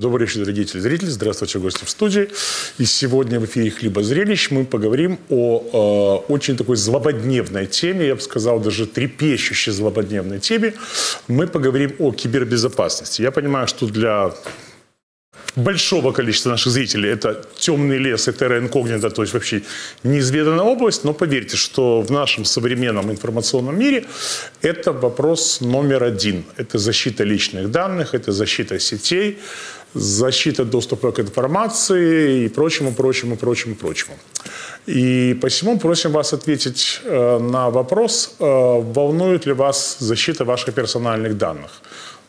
Добрый вечер, дорогие телезрители. Здравствуйте, гости в студии. И сегодня в эфире «Хлеба зрелищ» мы поговорим о э, очень такой злободневной теме, я бы сказал, даже трепещущей злободневной теме. Мы поговорим о кибербезопасности. Я понимаю, что для большого количества наших зрителей это темный лес и терра инкогнито, то есть вообще неизведанная область, но поверьте, что в нашем современном информационном мире это вопрос номер один. Это защита личных данных, это защита сетей, защита доступа к информации и прочему, прочему, прочему, прочему. И посему просим вас ответить э, на вопрос, э, волнует ли вас защита ваших персональных данных.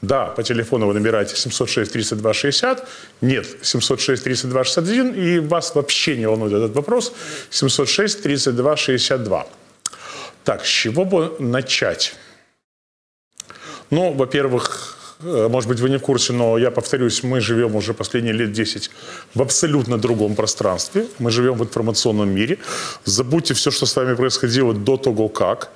Да, по телефону вы набираете 706 32 60, нет, 706 32 61, и вас вообще не волнует этот вопрос, 706 32 62. Так, с чего бы начать? Ну, во-первых, может быть, вы не в курсе, но я повторюсь, мы живем уже последние лет 10 в абсолютно другом пространстве. Мы живем в информационном мире. Забудьте все, что с вами происходило до того, как.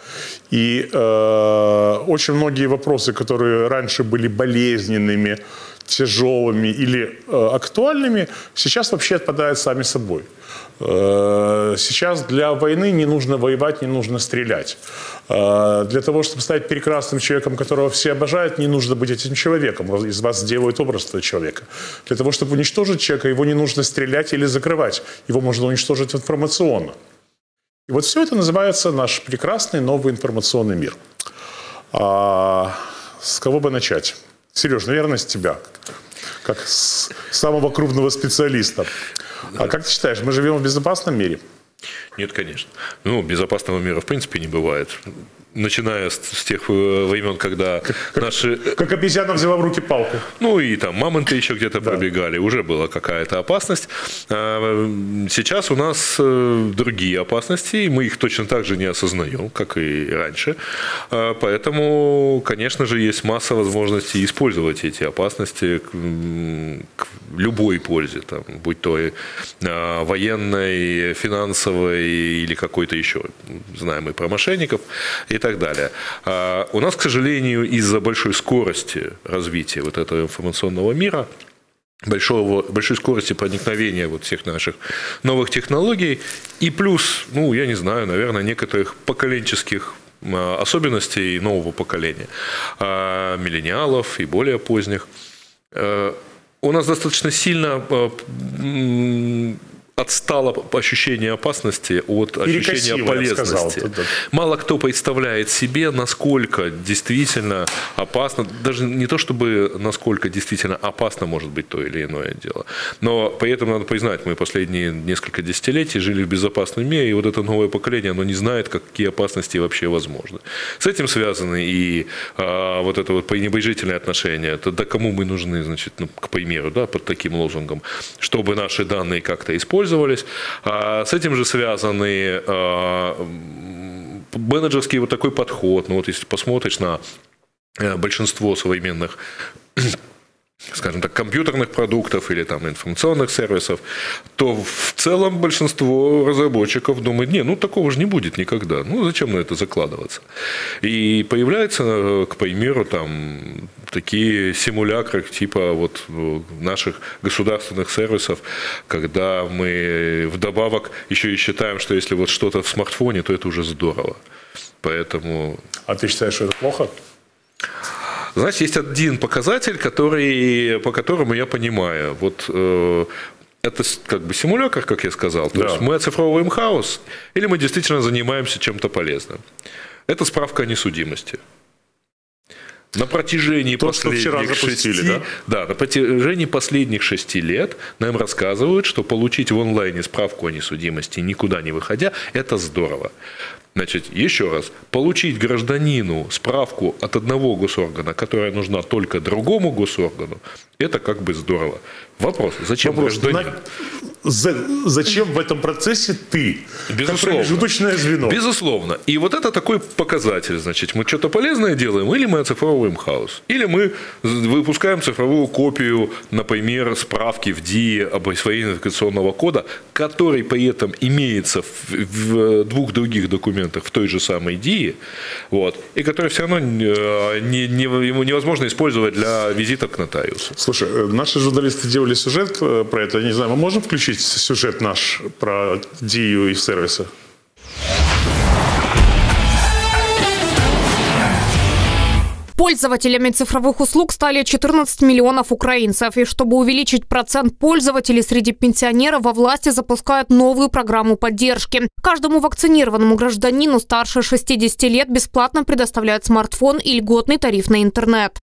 И э, очень многие вопросы, которые раньше были болезненными, тяжелыми или э, актуальными, сейчас вообще отпадают сами собой. Э, сейчас для войны не нужно воевать, не нужно стрелять. Э, для того, чтобы стать прекрасным человеком, которого все обожают, не нужно быть этим человеком. Из вас делают образ этого человека. Для того, чтобы уничтожить человека, его не нужно стрелять или закрывать. Его можно уничтожить информационно. И вот все это называется наш прекрасный новый информационный мир. А, с кого бы начать? Сереж, наверное, с тебя, как с самого крупного специалиста. А как ты считаешь, мы живем в безопасном мире? Нет, конечно. Ну, безопасного мира в принципе не бывает начиная с, с тех э, времен, когда как, наши... Как обезьяна взяла в руки палку. Ну и там мамонты еще где-то да. пробегали, уже была какая-то опасность. А, сейчас у нас э, другие опасности, и мы их точно так же не осознаем, как и раньше. А, поэтому, конечно же, есть масса возможностей использовать эти опасности к, к любой пользе, там, будь то и а, военной, финансовой или какой-то еще. Знаем мы про мошенников. И так далее. А у нас, к сожалению, из-за большой скорости развития вот этого информационного мира, большого, большой скорости проникновения вот всех наших новых технологий и плюс, ну, я не знаю, наверное, некоторых поколенческих а, особенностей нового поколения, а, миллениалов и более поздних, у нас достаточно сильно отстало ощущение опасности от ощущения полезности. Сказал, Мало кто представляет себе, насколько действительно опасно, даже не то чтобы насколько действительно опасно может быть то или иное дело, но при этом надо признать, мы последние несколько десятилетий жили в безопасном мире, и вот это новое поколение, оно не знает, какие опасности вообще возможны. С этим связаны и а, вот это вот пренебрежительное отношение, это да кому мы нужны, значит, ну, к примеру, да, под таким лозунгом, чтобы наши данные как-то использовать, использовались. А, с этим же связаны а, менеджерский вот такой подход. Ну вот если посмотришь на э, большинство современных скажем так, компьютерных продуктов или там информационных сервисов, то в целом большинство разработчиков думает, не, ну такого же не будет никогда, ну зачем на это закладываться? И появляются, э, к примеру, там такие симулякры типа вот э, наших государственных сервисов, когда мы вдобавок еще и считаем, что если вот что-то в смартфоне, то это уже здорово. Поэтому... А ты считаешь, что это плохо? Знаешь, есть один показатель, который, по которому я понимаю, вот э, это как бы симулятор, как я сказал. То да. есть мы оцифровываем хаос, или мы действительно занимаемся чем-то полезным. Это справка о несудимости. На протяжении То, последних шести, да? Да, на протяжении последних шести лет нам рассказывают, что получить в онлайне справку о несудимости, никуда не выходя, это здорово. Значит, еще раз, получить гражданину справку от одного госоргана, которая нужна только другому госоргану, это как бы здорово. Вопрос, зачем Вопрос, гражданин? На... За... Зачем в этом процессе ты? Безусловно. Как промежуточное звено. Безусловно. И вот это такой показатель. Значит, мы что-то полезное делаем, или мы оцифровываем хаос. Или мы выпускаем цифровую копию, например, справки в ДИ об освоении идентификационного кода, который при этом имеется в двух других документах в той же самой ДИИ, вот, и который все равно э, не, не, невозможно использовать для визитов к нотариусу. Слушай, э, наши журналисты делали сюжет про это, не знаю, мы можем включить сюжет наш про ДИИ и сервисы? Пользователями цифровых услуг стали 14 миллионов украинцев. И чтобы увеличить процент пользователей среди пенсионеров, во власти запускают новую программу поддержки. Каждому вакцинированному гражданину старше 60 лет бесплатно предоставляют смартфон и льготный тариф на интернет.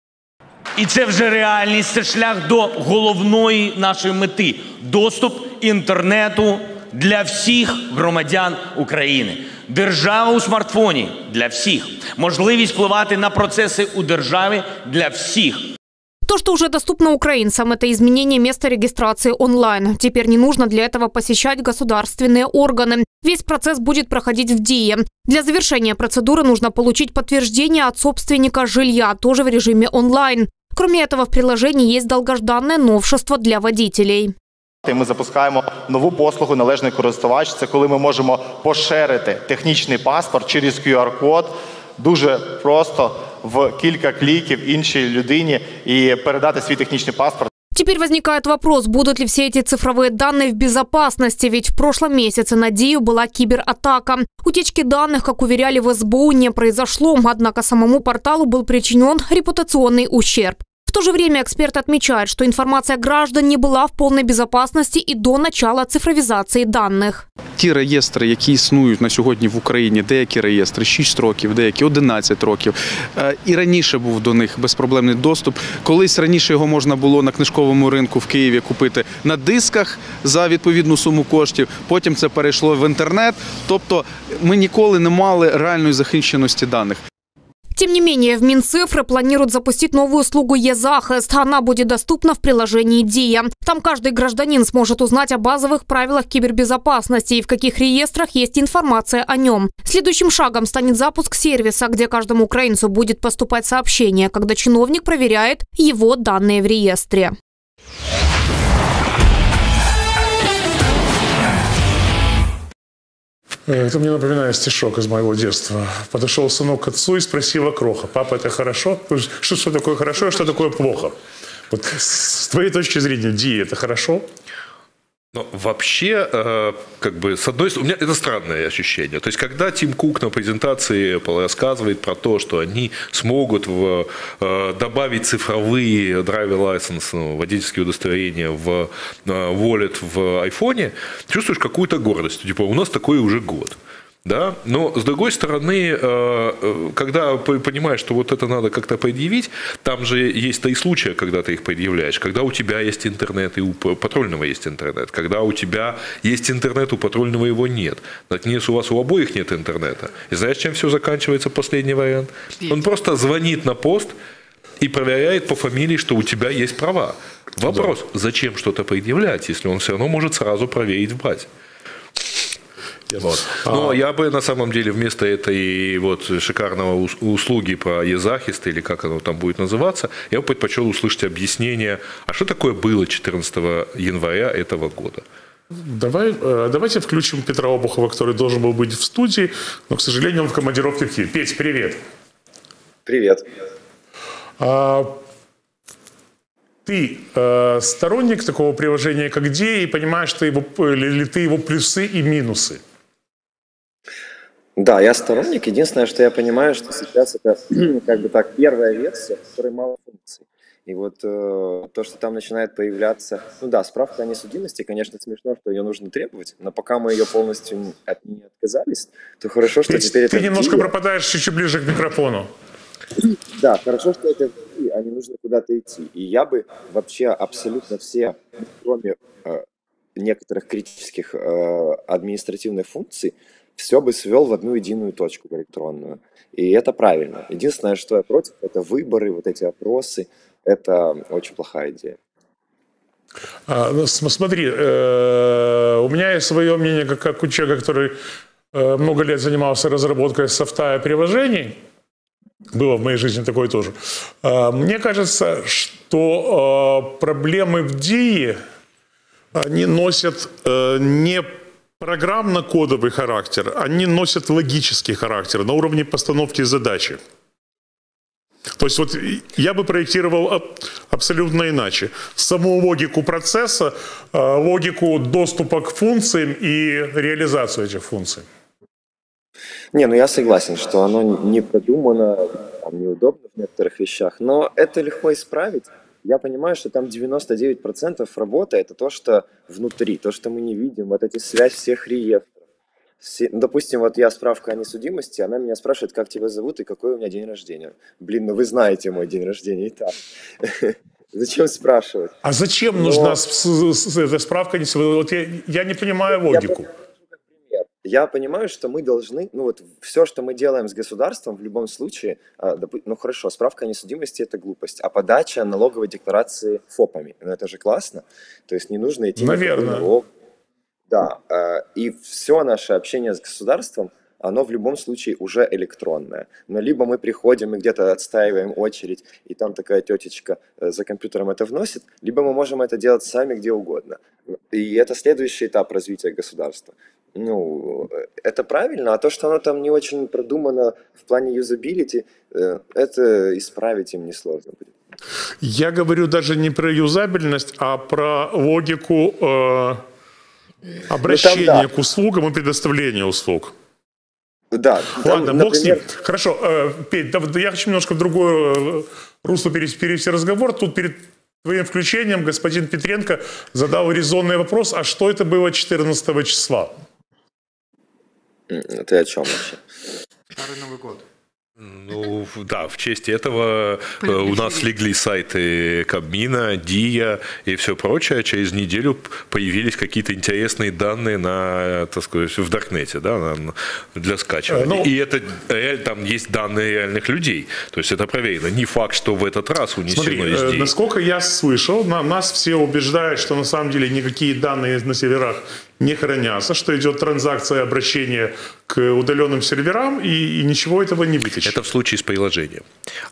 І це вже реальність, це шлях до головної нашої мети доступ інтернету для всіх громадян України. Держава у смартфоні для всіх. Можливість впливати на процеси у державі для всіх. То, что уже доступно украинцам, это изменение места регистрации онлайн. Теперь не нужно для этого посещать государственные органы. Весь процесс будет проходить в ДИЕ. Для завершения процедуры нужно получить подтверждение от собственника жилья, тоже в режиме онлайн. Кроме этого, в приложении есть долгожданное новшество для водителей. Ми запускаємо нову послугу належний користувач. Це коли ми можемо поширити технічний паспорт через QR-код дуже просто в кілька кліків іншій людині і передати свій технічний паспорт. Теперь возникает вопрос, будут ли все эти цифровые данные в безопасности, ведь в прошлом месяце на Дию была кибератака. Утечки данных, как уверяли в СБУ, не произошло, однако самому порталу был причинен репутационный ущерб. В то же время эксперт отмечает, что информация граждан не была в полной безопасности и до начала цифровизации данных. Ті реєстри, які існують на сьогодні в Україні, деякі реєстри 6 років, деякі 11 років. Е, і раніше був до них безпроблемний доступ. Колись раніше його можна було на книжковому ринку в Києві купити на дисках за відповідну суму коштів. Потім це перейшло в інтернет. Тобто ми ніколи не мали реальної захищеності даних. Тем не менее, в Минцифры планируют запустить новую услугу «Е-Захист». Она будет доступна в приложении «Дия». Там каждый гражданин сможет узнать о базовых правилах кибербезопасности и в каких реестрах есть информация о нем. Следующим шагом станет запуск сервиса, где каждому украинцу будет поступать сообщение, когда чиновник проверяет его данные в реестре. Это мне напоминает стишок из моего детства. Подошел сынок к отцу и спросил о кроха. Папа, это хорошо? Что, что такое хорошо, а что такое плохо? Вот с твоей точки зрения, Ди, это хорошо? Но вообще, э, как бы, с одной стороны, у меня это странное ощущение. То есть, когда Тим Кук на презентации рассказывает про то, что они смогут в, э, добавить цифровые driver license, ну, водительские удостоверения в э, wallet в айфоне, чувствуешь какую-то гордость. Типа, у нас такой уже год. Да? Но, с другой стороны, э, э, когда понимаешь, что вот это надо как-то предъявить, там же есть три случая, когда ты их предъявляешь. Когда у тебя есть интернет и у патрульного есть интернет. Когда у тебя есть интернет, у патрульного его нет. Наконец, у вас у обоих нет интернета. И знаешь, чем все заканчивается последний вариант? Он просто звонит на пост и проверяет по фамилии, что у тебя есть права. Вопрос, зачем что-то предъявлять, если он все равно может сразу проверить в базе? Вот. Но а... я бы на самом деле вместо этой вот шикарного услуги про езахист или как оно там будет называться, я бы предпочел услышать объяснение, а что такое было 14 января этого года. Давай, э, давайте включим Петра Обухова, который должен был быть в студии, но, к сожалению, он в командировке в Киеве. Петь, привет. Привет. А, ты э, сторонник такого приложения, как Ди, и понимаешь ты его, ли ты его плюсы и минусы? Да, я сторонник. Единственное, что я понимаю, что сейчас это как бы так первая версия, в которой мало функций. И вот э, то, что там начинает появляться, ну да, справка о несудимости, конечно, смешно, что ее нужно требовать, но пока мы ее полностью от не отказались, то хорошо, что ты, теперь ты это... Ты немножко пропадаешь чуть-чуть ближе к микрофону. Да, хорошо, что это а не нужно куда-то идти. И я бы вообще абсолютно все, кроме э, некоторых критических э, административных функций, все бы свел в одну единую точку электронную. И это правильно. Единственное, что я против, это выборы, вот эти опросы. Это очень плохая идея. А, ну, смотри, э, у меня есть свое мнение, как, как у человека, который э, много лет занимался разработкой софта и приложений. Было в моей жизни такое тоже. Э, мне кажется, что э, проблемы в DIE, они носят не программно-кодовый характер, они носят логический характер на уровне постановки задачи. То есть вот я бы проектировал абсолютно иначе. Саму логику процесса, э, логику доступа к функциям и реализацию этих функций. Не, ну я согласен, что оно не продумано, там, неудобно в некоторых вещах, но это легко исправить. Я понимаю, что там 99% работы это то, что внутри, то, что мы не видим, вот эти связь всех реестров. Все, допустим, вот я справка о несудимости, она меня спрашивает, как тебя зовут и какой у меня день рождения. Блин, ну вы знаете мой день рождения и так. Зачем спрашивать? А зачем нужна эта справка? Вот я, я не понимаю логику. Я, я понимаю, что мы должны, ну вот все, что мы делаем с государством, в любом случае, а, ну хорошо, справка о несудимости – это глупость, а подача налоговой декларации ФОПами, ну это же классно, то есть не нужно идти Наверное. на налог, да, э, и все наше общение с государством, оно в любом случае уже электронное. Но либо мы приходим и где-то отстаиваем очередь, и там такая тетечка э, за компьютером это вносит, либо мы можем это делать сами где угодно. И это следующий этап развития государства. Ну, э, это правильно, а то, что оно там не очень продумано в плане юзабилити, это исправить им несложно будет. Я говорю даже не про юзабельность, а про логику э ну, там, да. к услугам и предоставление услуг. Да. Ладно, там, бог например... с ним. Хорошо, э, Петь, да, я хочу немножко в другое э, русло перевести разговор. Тут перед твоим включением господин Петренко задал резонный вопрос, а что это было 14 числа? Ты о чем вообще? Старый Новый год. Ну, да, в честь этого э, у нас легли сайты Кабмина, Дия и все прочее. Через неделю появились какие-то интересные данные на, так сказать, в Даркнете, да, для скачивания. Ну, и это там есть данные реальных людей. То есть это проверено. Не факт, что в этот раз унесено смотри, из Дии. Насколько я слышал, нас все убеждают, что на самом деле никакие данные на серверах не хранятся, что идет транзакция обращения к удаленным серверам, и, и ничего этого не вытечет. Это в случае с приложением.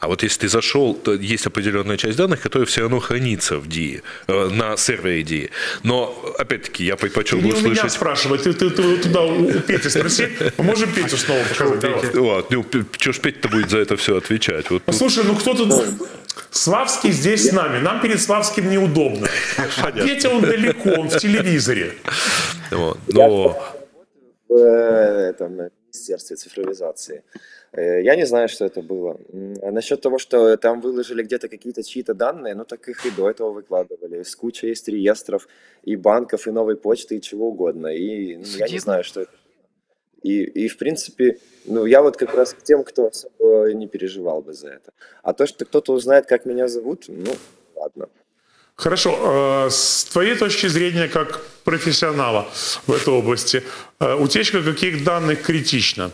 А вот если ты зашел, то есть определенная часть данных, которая все равно хранится в DI, э, на сервере DI. Но, опять-таки, я предпочел бы услышать... Не меня спрашивать, ты, ты, ты туда у Пети спроси, мы можем Петю снова показать. Ладно, ну, что ж Петя-то будет за это все отвечать? Вот. Послушай, ну кто тут... Славский здесь с нами, нам перед Славским неудобно. А Петя, он далеко, он в телевизоре. Вот. Но... в э, этом Министерстве цифровизации. Э, я не знаю, что это было. А насчет того, что там выложили где-то какие-то чьи-то данные, ну так их и до этого выкладывали. С кучей есть реестров и банков, и новой почты, и чего угодно. И ну, я не знаю, что это. И, и в принципе, ну я вот как раз к тем, кто особо не переживал бы за это. А то, что кто-то узнает, как меня зовут, ну ладно. Хорошо. Э, с твоей точки зрения, как профессионала в этой области, э, утечка каких данных критична?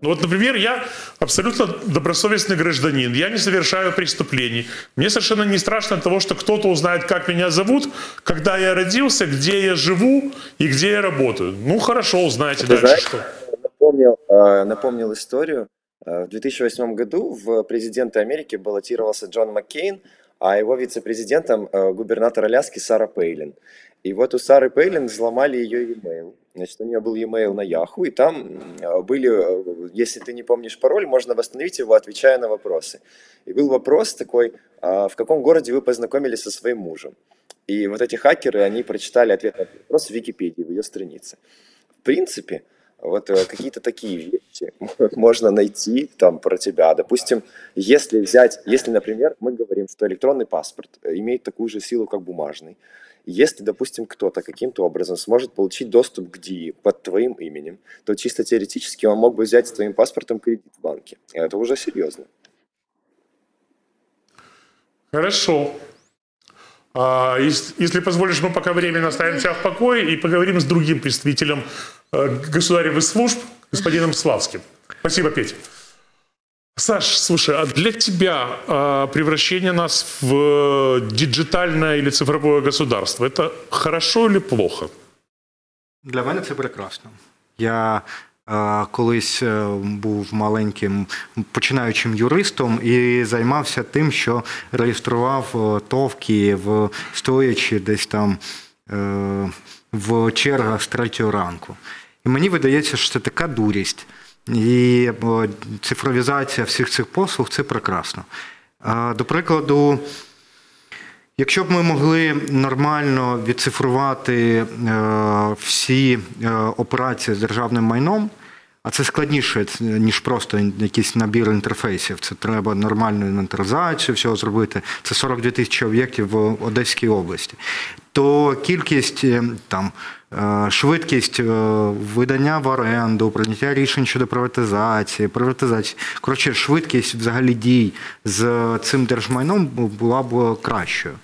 Ну вот, например, я абсолютно добросовестный гражданин, я не совершаю преступлений. Мне совершенно не страшно того, что кто-то узнает, как меня зовут, когда я родился, где я живу и где я работаю. Ну хорошо, узнаете дальше знаешь, что. Напомнил, э, напомнил историю. В 2008 году в президенты Америки баллотировался Джон Маккейн, а его вице-президентом э, губернатор Аляски Сара Пейлин. И вот у Сары Пейлин взломали ее e-mail. Значит, у нее был e-mail на Яху, и там э, были, э, если ты не помнишь пароль, можно восстановить его, отвечая на вопросы. И был вопрос такой, а в каком городе вы познакомились со своим мужем? И вот эти хакеры, они прочитали ответ на вопрос в Википедии, в ее странице. В принципе, вот э, какие-то такие вещи можно найти там про тебя. Допустим, если взять, если, например, мы говорим, что электронный паспорт э, имеет такую же силу, как бумажный, если, допустим, кто-то каким-то образом сможет получить доступ к ДИИ под твоим именем, то чисто теоретически он мог бы взять с твоим паспортом кредит в банке. Это уже серьезно. Хорошо. А, если позволишь, мы пока временно оставим тебя в покое и поговорим с другим представителем Э, государевых служб господином Славским. Спасибо, Петя. Саш, слушай, а для тебя э, превращение нас в диджитальное или цифровое государство это хорошо или плохо? Для мене це прекрасно. Я колись е, був маленьким починаючим юристом і займався тим, що реєстрував е, товки в стоячи десь там в чергах з третього ранку. І мені видається, що це така дурість. І цифровізація всіх цих послуг це прекрасно. До прикладу, якщо б ми могли нормально відцифрувати всі операції з державним майном, а це складніше, ніж просто якийсь набір інтерфейсів. Це треба нормальну інвентаризацію всього зробити. Це 42 тисячі об'єктів в Одеській області. То кількість е, там е, швидкість е, видання в оренду, прийняття рішень щодо приватизації, приватизації. Коротше, швидкість взагалі дій з цим держмайном була б кращою.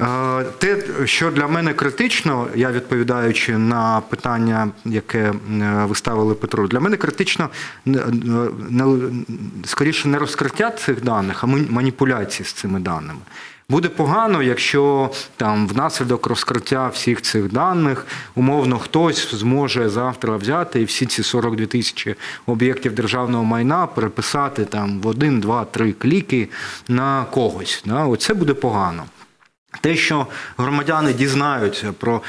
Е, те, що для мене критично, я відповідаючи на питання, яке е, ви ставили Петру, для мене критично скоріше не розкриття цих даних, а маніпуляції з цими даними. Буде погано, якщо там внаслідок розкриття всіх цих даних умовно хтось зможе завтра взяти і всі ці 42 тисячі об'єктів державного майна переписати там в один, два, три кліки на когось. Да? Оце буде погано. Те, що громадяни дізнаються про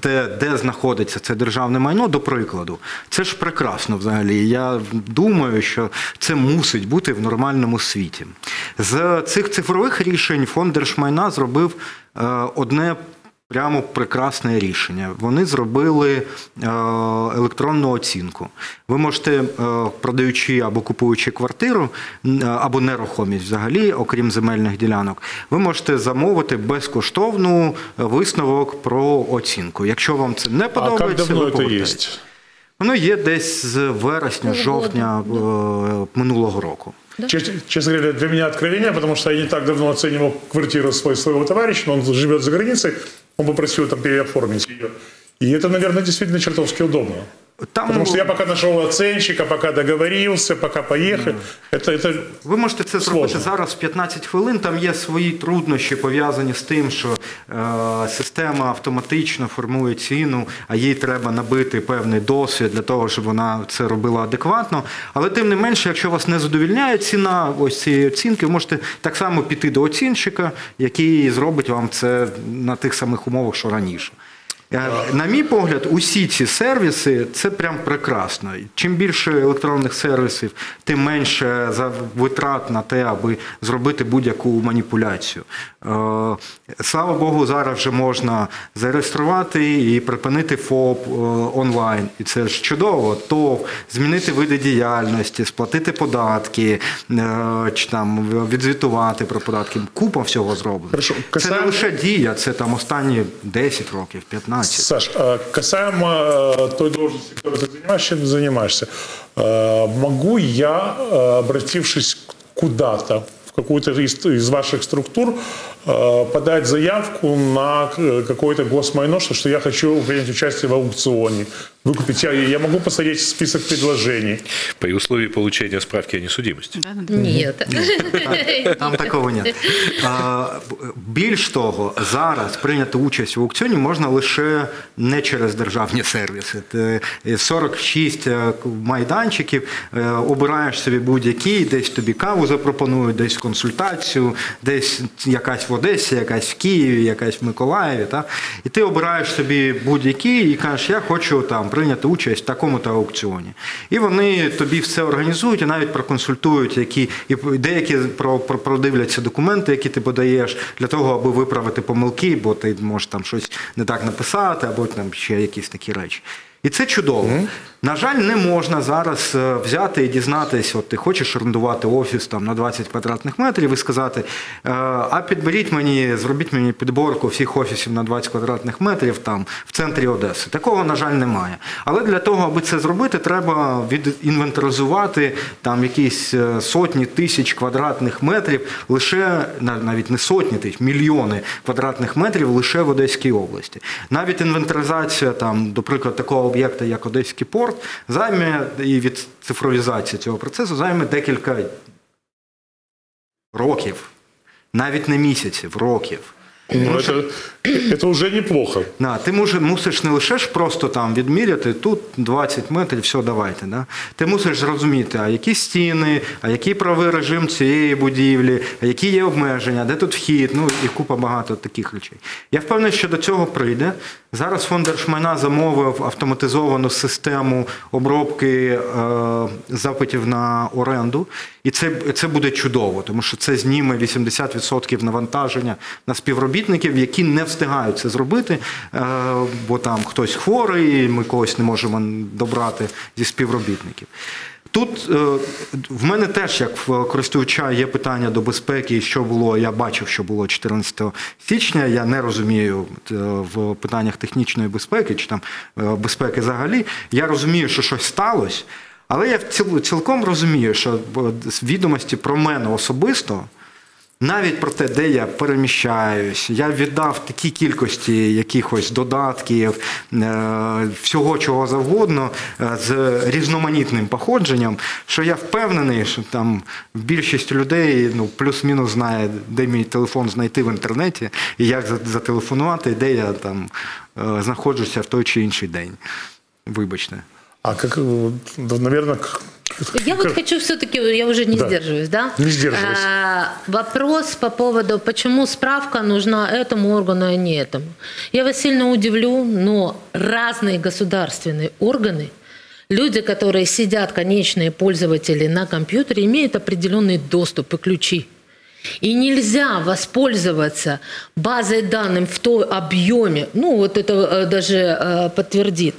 те, де знаходиться це державне майно, до прикладу, це ж прекрасно взагалі. Я думаю, що це мусить бути в нормальному світі. З цих цифрових рішень фонд держмайна зробив е, одне прямо прекрасне рішення. Вони зробили е, електронну оцінку. Ви можете, е, продаючи або купуючи квартиру, е, або нерухомість взагалі, окрім земельних ділянок, ви можете замовити безкоштовну висновок про оцінку. Якщо вам це не подобається, а як давно ви це є? Воно є десь з вересня, жовтня минулого року. Да? Честно говоря, для меня откровение, потому что я не так давно оценивал квартиру своего товарища, но он живет за границей, он попросил там переоформить ее. И это, наверное, действительно чертовски удобно. Там... Потому що я поки знайшов оценщика, поки договорився, поки поїхав. Це, це Ви можете це сложно. зробити зараз 15 хвилин. Там є свої труднощі пов'язані з тим, що е, система автоматично формує ціну, а їй треба набити певний досвід для того, щоб вона це робила адекватно. Але тим не менше, якщо вас не задовільняє ціна ось цієї оцінки, ви можете так само піти до оцінщика, який зробить вам це на тих самих умовах, що раніше. Е, на мій погляд, усі ці сервіси це прям прекрасно. Чим більше електронних сервісів, тим менше витрат на те, аби зробити будь-яку маніпуляцію. Е, слава Богу, зараз вже можна зареєструвати і припинити ФОП е, онлайн. І це ж чудово. То змінити види діяльності, сплатити податки, чи там відзвітувати про податки. Купа всього зроблено. Це не лише дія, це там останні 10 років, 15. Саш, касаемо той должности, которой ты занимаешься, чем ты занимаешься, могу я, обратившись куда-то, в какую-то из, ваших структур, подать заявку на какое-то госмайно, что я хочу принять участие в аукционе, выкупить. Я, я могу посмотреть список предложений. При условии получения справки о несудимости. Нет. Там такого нет. Більш того, зараз прийняти участь в аукціоні можна лише не через державні сервіси. 46 е, майданчиків, е, обираєш собі будь-який, десь тобі каву запропонують, десь консультацію, десь якась в Одесі, якась в Києві, якась в Миколаєві. Та? І ти обираєш собі будь-який і кажеш, я хочу там прийняти участь в такому-то аукціоні. І вони тобі все організують і навіть проконсультують, які і деякі продивляться документи, які ти подаєш, для того, аби виправити помилки, бо ти можеш там щось не так написати, або там ще якісь такі речі. І це чудово. На жаль, не можна зараз е, взяти і дізнатися, от ти хочеш орендувати офіс там на 20 квадратних метрів і сказати, «Е, а підберіть мені, зробіть мені підборку всіх офісів на 20 квадратних метрів там в центрі Одеси. Такого, на жаль, немає. Але для того, аби це зробити, треба відінвентаризувати там якісь е, сотні тисяч квадратних метрів, лише навіть не сотні тисяч, мільйони квадратних метрів лише в Одеській області. Навіть інвентаризація там, до прикладу, такого об'єкта, як Одеський порт, займе і від цифровізації цього процесу займе декілька років, навіть не місяців, років. Ну, это, это вже неплохо. Да, ти мусиш не лише ж просто там відміряти тут 20 метрів, все, давайте. Да? Ти мусиш зрозуміти, а які стіни, а який правий режим цієї будівлі, а які є обмеження, де тут вхід, ну і купа багато таких речей. Я впевнений, що до цього прийде. Зараз фонд держмайна замовив автоматизовану систему обробки е, запитів на оренду, і це це буде чудово, тому що це зніме 80% навантаження на співробітників, які не встигають це зробити, е, бо там хтось хворий, ми когось не можемо добрати зі співробітників. Тут е, в мене теж, як в користувача, є питання до безпеки, що було. Я бачив, що було 14 січня. Я не розумію е, в питаннях технічної безпеки чи там безпеки взагалі. Я розумію, що щось сталося, але я цілком розумію, що відомості про мене особисто навіть про те, де я переміщаюсь, я віддав такі кількості якихось додатків, е, всього чого завгодно е, з різноманітним походженням, що я впевнений, що там більшість людей ну, плюс-мінус знає, де мій телефон знайти в інтернеті, і як зателефонувати, де я там е, знаходжуся в той чи інший день. Вибачте. А как, наверное, я вот хочу все-таки, я уже не да. сдерживаюсь, да? Не сдерживаюсь. А, вопрос по поводу, почему справка нужна этому органу, а не этому. Я вас сильно удивлю, но разные государственные органы, люди, которые сидят, конечные пользователи на компьютере, имеют определенный доступ и ключи. И нельзя воспользоваться базой данных в той объеме, ну вот это э, даже э, подтвердит,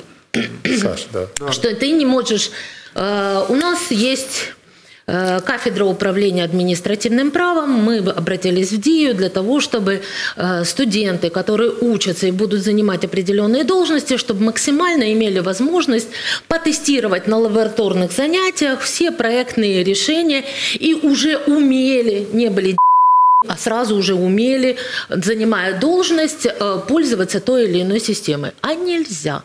Саша, да. что ты не можешь Э, у нас есть э, кафедра управления административным правом. Мы обратились в ДИЮ для того, чтобы э, студенты, которые учатся и будут занимать определенные должности, чтобы максимально имели возможность потестировать на лабораторных занятиях все проектные решения и уже умели, не были а сразу уже умели, занимая должность, пользоваться той или иной системой. А нельзя.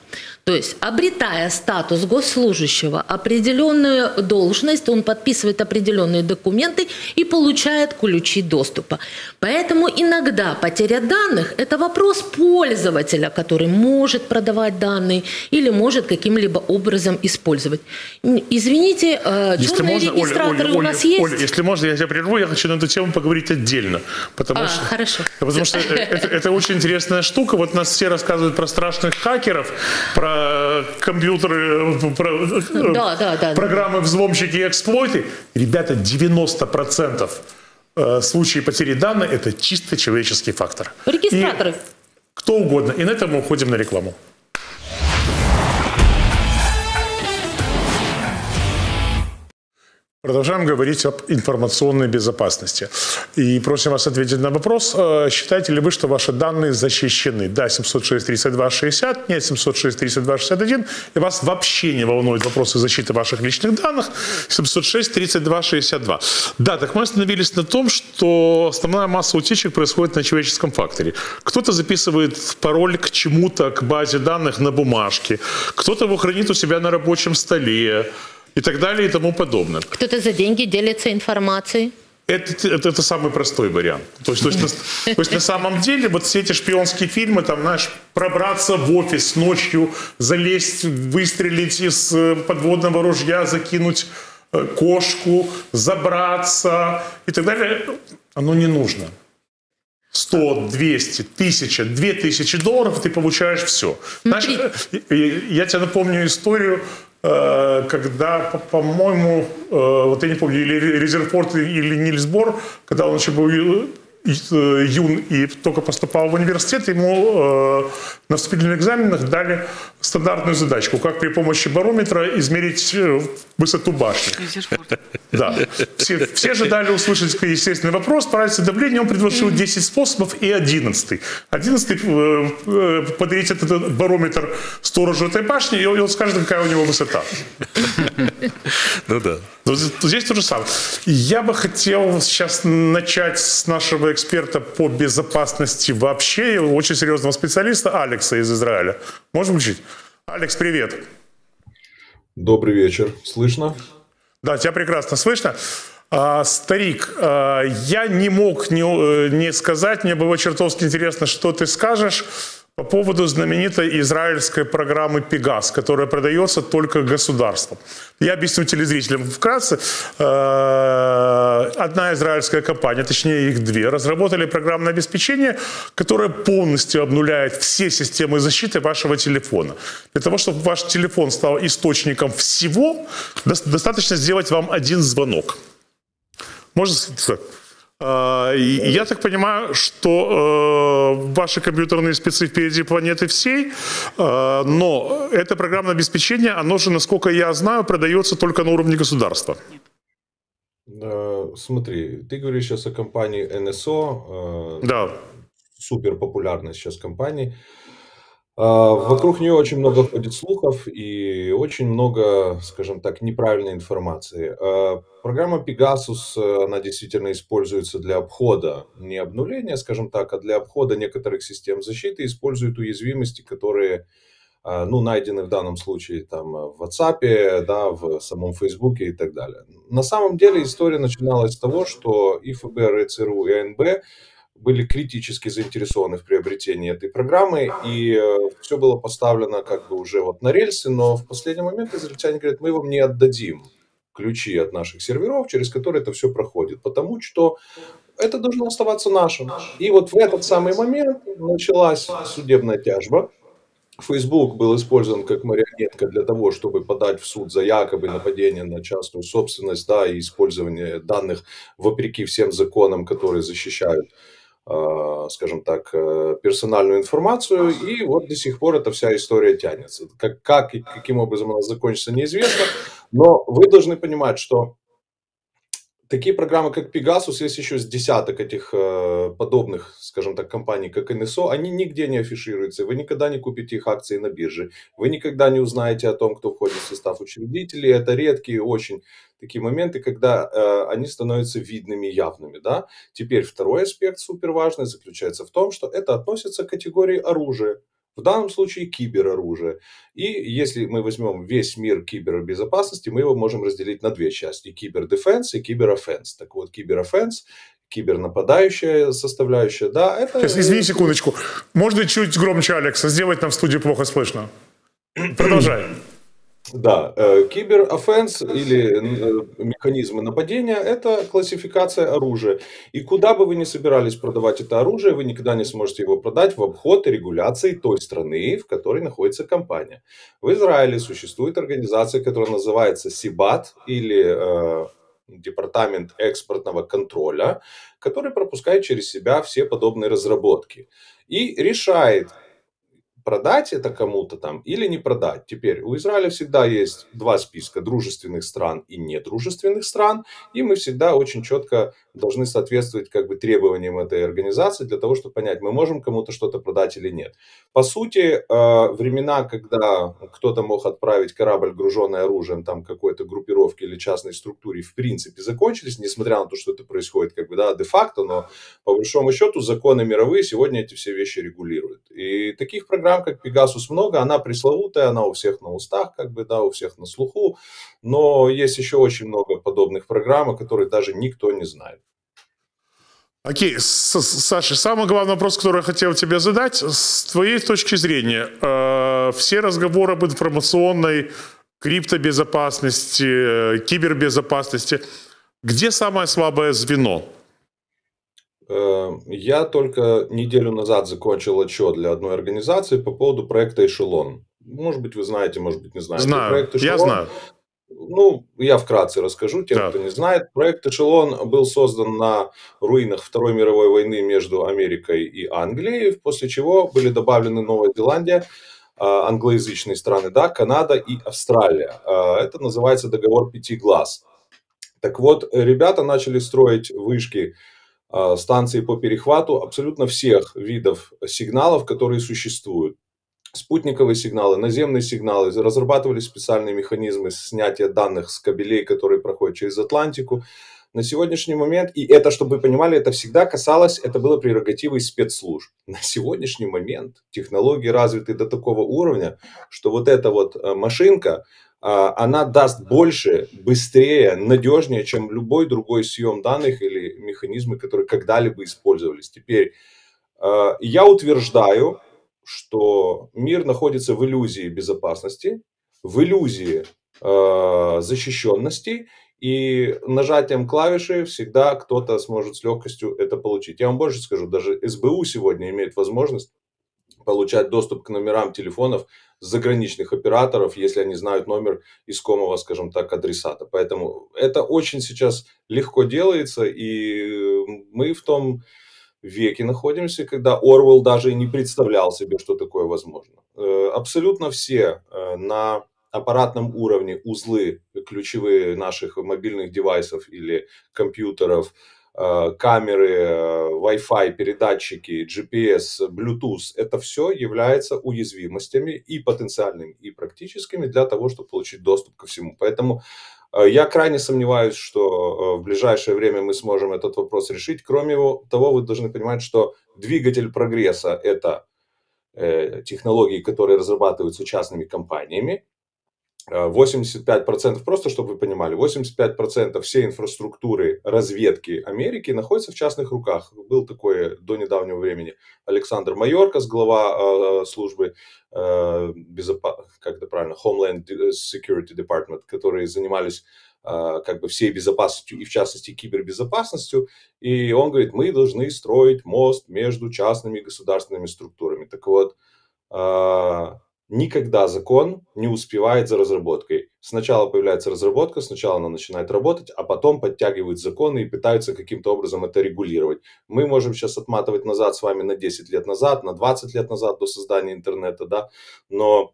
То есть, обретая статус госслужащего, определенную должность, он подписывает определенные документы и получает ключи доступа. Поэтому иногда потеря данных – это вопрос пользователя, который может продавать данные или может каким-либо образом использовать. Извините, э, если можно, регистраторы Оля, Оля, у вас есть? Оля, если можно, я тебя прерву, я хочу на эту тему поговорить отдельно. Потому а, что, хорошо. Потому что это, это очень интересная штука. Вот нас все рассказывают про страшных хакеров, про компьютеры, про, да, да, да, программы взломщики и эксплойты. Ребята, 90% э, случаев потери данных – это чисто человеческий фактор. Регистраторы. И кто угодно. И на этом мы уходим на рекламу. Продолжаем говорить об информационной безопасности. И просим вас ответить на вопрос, э, считаете ли вы, что ваши данные защищены? Да, 706-32-60, нет, 706-32-61. И вас вообще не волнуют вопросы защиты ваших личных данных. 706-32-62. Да, так мы остановились на том, что основная масса утечек происходит на человеческом факторе. Кто-то записывает пароль к чему-то, к базе данных на бумажке. Кто-то его хранит у себя на рабочем столе и так далее и тому подобное. Кто-то за деньги делится информацией. Это, это, это самый простой вариант. То есть, то, есть, на, то есть на самом деле вот все эти шпионские фильмы, там, знаешь, пробраться в офис ночью, залезть, выстрелить из э, подводного ружья, закинуть э, кошку, забраться и так далее, оно не нужно. 100, 200, 1000, 2000 долларов, ты получаешь все. Знаешь, я тебе напомню историю когда, по-моему, э, вот я не помню, или Резерфорд, или Нильсбор, когда он еще был Э, юн и только поступал в университет, ему э, на вступительных экзаменах дали стандартную задачку, как при помощи барометра измерить э, высоту башни. Да. Все, все же дали услышать естественный вопрос, параметр давления, он предложил 10 способов и 11. 11 э, э, подарить этот барометр сторожу этой башни, и он скажет, какая у него высота. Ну да. Здесь то же самое. Я бы хотел сейчас начать с нашего эксперта по безопасности вообще, очень серьезного специалиста Алекса из Израиля. Можем включить? Алекс, привет. Добрый вечер. Слышно? Да, тебя прекрасно слышно. А, старик, а, я не мог не, э, не сказать, мне было чертовски интересно, что ты скажешь по поводу знаменитой израильской программы «Пегас», которая продается только государством. Я объясню телезрителям вкратце. Э, одна израильская компания, точнее их две, разработали программное обеспечение, которое полностью обнуляет все системы защиты вашего телефона. Для того, чтобы ваш телефон стал источником всего, достаточно сделать вам один звонок. Можно а, я так понимаю, что э, ваши компьютерные спецы впереди планеты всей, э, но это программное обеспечение, оно же, насколько я знаю, продается только на уровне государства. Смотри, ты говоришь сейчас о компании NSO. Э, да. Супер популярная сейчас компания. А, вокруг нее очень много ходит слухов и очень много, скажем так, неправильной информации. А, программа Pegasus, она действительно используется для обхода, не обнуления, скажем так, а для обхода некоторых систем защиты, использует уязвимости, которые а, ну, найдены в данном случае там, в WhatsApp, да, в самом Facebook и так далее. На самом деле история начиналась с того, что и ФБР, и ЦРУ, и АНБ были критически заинтересованы в приобретении этой программы, и э, все было поставлено как бы уже вот на рельсы, но в последний момент израильтяне говорят, мы вам не отдадим ключи от наших серверов, через которые это все проходит, потому что это должно оставаться нашим. И вот в этот самый момент началась судебная тяжба, Facebook был использован как марионетка для того, чтобы подать в суд за якобы нападение на частную собственность, да, и использование данных вопреки всем законам, которые защищают скажем так, э, персональную информацию, и вот до сих пор эта вся история тянется. Как, как и каким образом она закончится, неизвестно, но вы должны понимать, что такие программы, как Pegasus, есть еще с десяток этих э, подобных, скажем так, компаний, как NSO, они нигде не афишируются. Вы никогда не купите их акции на бирже. Вы никогда не узнаете о том, кто входит в состав учредителей. Это редкие очень такие моменты, когда э, они становятся видными, явными. Да? Теперь второй аспект супер важный заключается в том, что это относится к категории оружия. В данном случае кибероружие. И если мы возьмем весь мир кибербезопасности, мы его можем разделить на две части. Cyber defense и cyber offense. Так вот, cyber offense кибернападающая составляющая, да, это... Сейчас, извини секундочку. Можно чуть громче, Алекса? Сделать нам в студии плохо слышно. Продолжаем. Да, э, киберофенс или э, механизмы нападения – это классификация оружия. И куда бы вы ни собирались продавать это оружие, вы никогда не сможете его продать в обход регуляции той страны, в которой находится компания. В Израиле существует организация, которая называется СИБАТ или э, Департамент экспортного контроля, который пропускает через себя все подобные разработки и решает, продать это кому-то там или не продать. Теперь у Израиля всегда есть два списка дружественных стран и недружественных стран, и мы всегда очень четко должны соответствовать как бы требованиям этой организации для того, чтобы понять, мы можем кому-то что-то продать или нет. По сути, э, времена, когда кто-то мог отправить корабль, груженный оружием, там какой-то группировке или частной структуре, в принципе, закончились, несмотря на то, что это происходит как бы, да, де-факто, но по большому счету законы мировые сегодня эти все вещи регулируют. И таких программ, как Pegasus, много, она пресловутая, она у всех на устах, как бы, да, у всех на слуху, но есть еще очень много подобных программ, которые даже никто не знает. Окей, Саша, самый главный вопрос, который я хотел тебе задать, с твоей точки зрения, э, все разговоры об информационной криптобезопасности, э, кибербезопасности, где самое слабое звено? Э, я только неделю назад закончил отчет для одной организации по поводу проекта «Эшелон». Может быть, вы знаете, может быть, не знаете. Знаю, Проект «Эшелон» я знаю. Ну, я вкратце расскажу тем, да. кто не знает. Проект «Эшелон» был создан на руинах Второй мировой войны между Америкой и Англией, после чего были добавлены Новая Зеландия, а, англоязычные страны, да, Канада и Австралия. А, это называется договор пяти глаз. Так вот, ребята начали строить вышки а, станции по перехвату абсолютно всех видов сигналов, которые существуют спутниковые сигналы, наземные сигналы, разрабатывали специальные механизмы снятия данных с кабелей, которые проходят через Атлантику. На сегодняшний момент, и это, чтобы вы понимали, это всегда касалось, это было прерогативой спецслужб. На сегодняшний момент технологии развиты до такого уровня, что вот эта вот э, машинка, она даст больше, быстрее, надежнее, чем любой другой съем данных или механизмы, которые когда-либо использовались. Теперь я утверждаю, что мир находится в иллюзии безопасности, в иллюзии защищенности, и нажатием клавиши всегда кто-то сможет с легкостью это получить. Я вам больше скажу, даже СБУ сегодня имеет возможность получать доступ к номерам телефонов заграничных операторов, если они знают номер искомого, скажем так, адресата. Поэтому это очень сейчас легко делается, и мы в том веке находимся, когда Орвел даже и не представлял себе, что такое возможно. Э, абсолютно все э, на аппаратном уровне узлы ключевые наших мобильных девайсов или компьютеров, э, камеры, Wi-Fi, передатчики, GPS, Bluetooth, это все является уязвимостями и потенциальными, и практическими для того, чтобы получить доступ ко всему. Поэтому я крайне сомневаюсь, что в ближайшее время мы сможем этот вопрос решить. Кроме того, вы должны понимать, что двигатель прогресса – это технологии, которые разрабатываются частными компаниями, 85%, просто чтобы вы понимали, 85% всей инфраструктуры разведки Америки находится в частных руках. Был такой до недавнего времени Александр Майоркас, глава э, службы э, безопа... как это правильно, Homeland Security Department, которые занимались э, как бы всей безопасностью и в частности кибербезопасностью. И он говорит, мы должны строить мост между частными и государственными структурами. Так вот, э, никогда закон не успевает за разработкой. Сначала появляется разработка, сначала она начинает работать, а потом подтягивают законы и пытаются каким-то образом это регулировать. Мы можем сейчас отматывать назад с вами на 10 лет назад, на 20 лет назад до создания интернета, да, но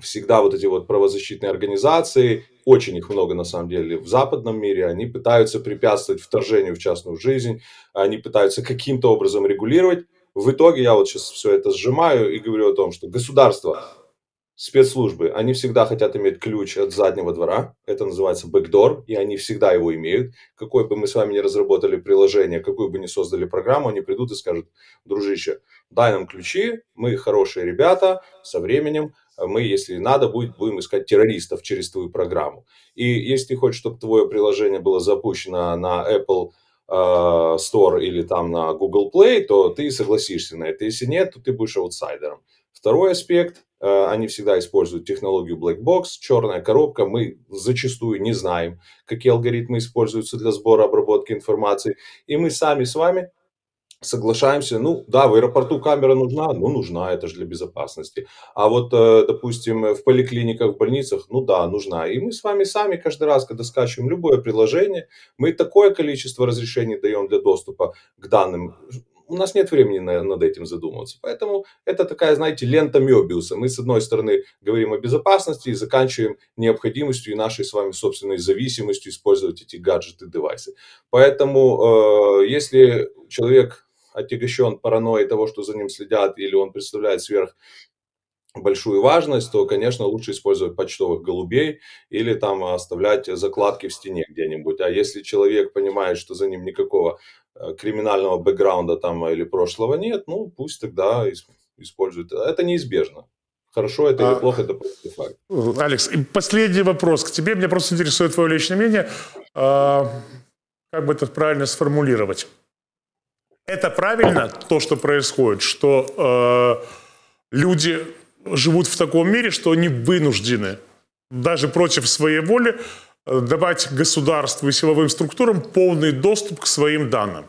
всегда вот эти вот правозащитные организации, очень их много на самом деле в западном мире, они пытаются препятствовать вторжению в частную жизнь, они пытаются каким-то образом регулировать, в итоге я вот сейчас все это сжимаю и говорю о том, что государство, спецслужбы, они всегда хотят иметь ключ от заднего двора. Это называется backdoor, и они всегда его имеют. Какое бы мы с вами ни разработали приложение, какую бы ни создали программу, они придут и скажут, дружище, дай нам ключи, мы хорошие ребята, со временем мы, если надо будет, будем искать террористов через твою программу. И если ты хочешь, чтобы твое приложение было запущено на Apple Store или там на Google Play, то ты согласишься на это. Если нет, то ты будешь аутсайдером. Второй аспект, э, они всегда используют технологию Black Box, черная коробка. Мы зачастую не знаем, какие алгоритмы используются для сбора, обработки информации. И мы сами с вами соглашаемся, ну да, в аэропорту камера нужна, ну нужна, это же для безопасности. А вот, э, допустим, в поликлиниках, в больницах, ну да, нужна. И мы с вами сами каждый раз, когда скачиваем любое приложение, мы такое количество разрешений даем для доступа к данным, у нас нет времени на, над этим задумываться. Поэтому это такая, знаете, лента Мебиуса. Мы, с одной стороны, говорим о безопасности и заканчиваем необходимостью и нашей с вами собственной зависимостью использовать эти гаджеты, девайсы. Поэтому, э, если человек отягощен паранойей того, что за ним следят, или он представляет сверх большую важность, то, конечно, лучше использовать почтовых голубей или там оставлять закладки в стене где-нибудь. А если человек понимает, что за ним никакого э, криминального бэкграунда там или прошлого нет, ну пусть тогда использует. Это неизбежно. Хорошо это или а, плохо, это просто факт. Алекс, и последний вопрос к тебе. Меня просто интересует твое личное мнение. А, как бы это правильно сформулировать? Это правильно, то, что происходит, что э, люди живут в таком мире, что они вынуждены, даже против своей воли, э, давать государству и силовым структурам полный доступ к своим данным.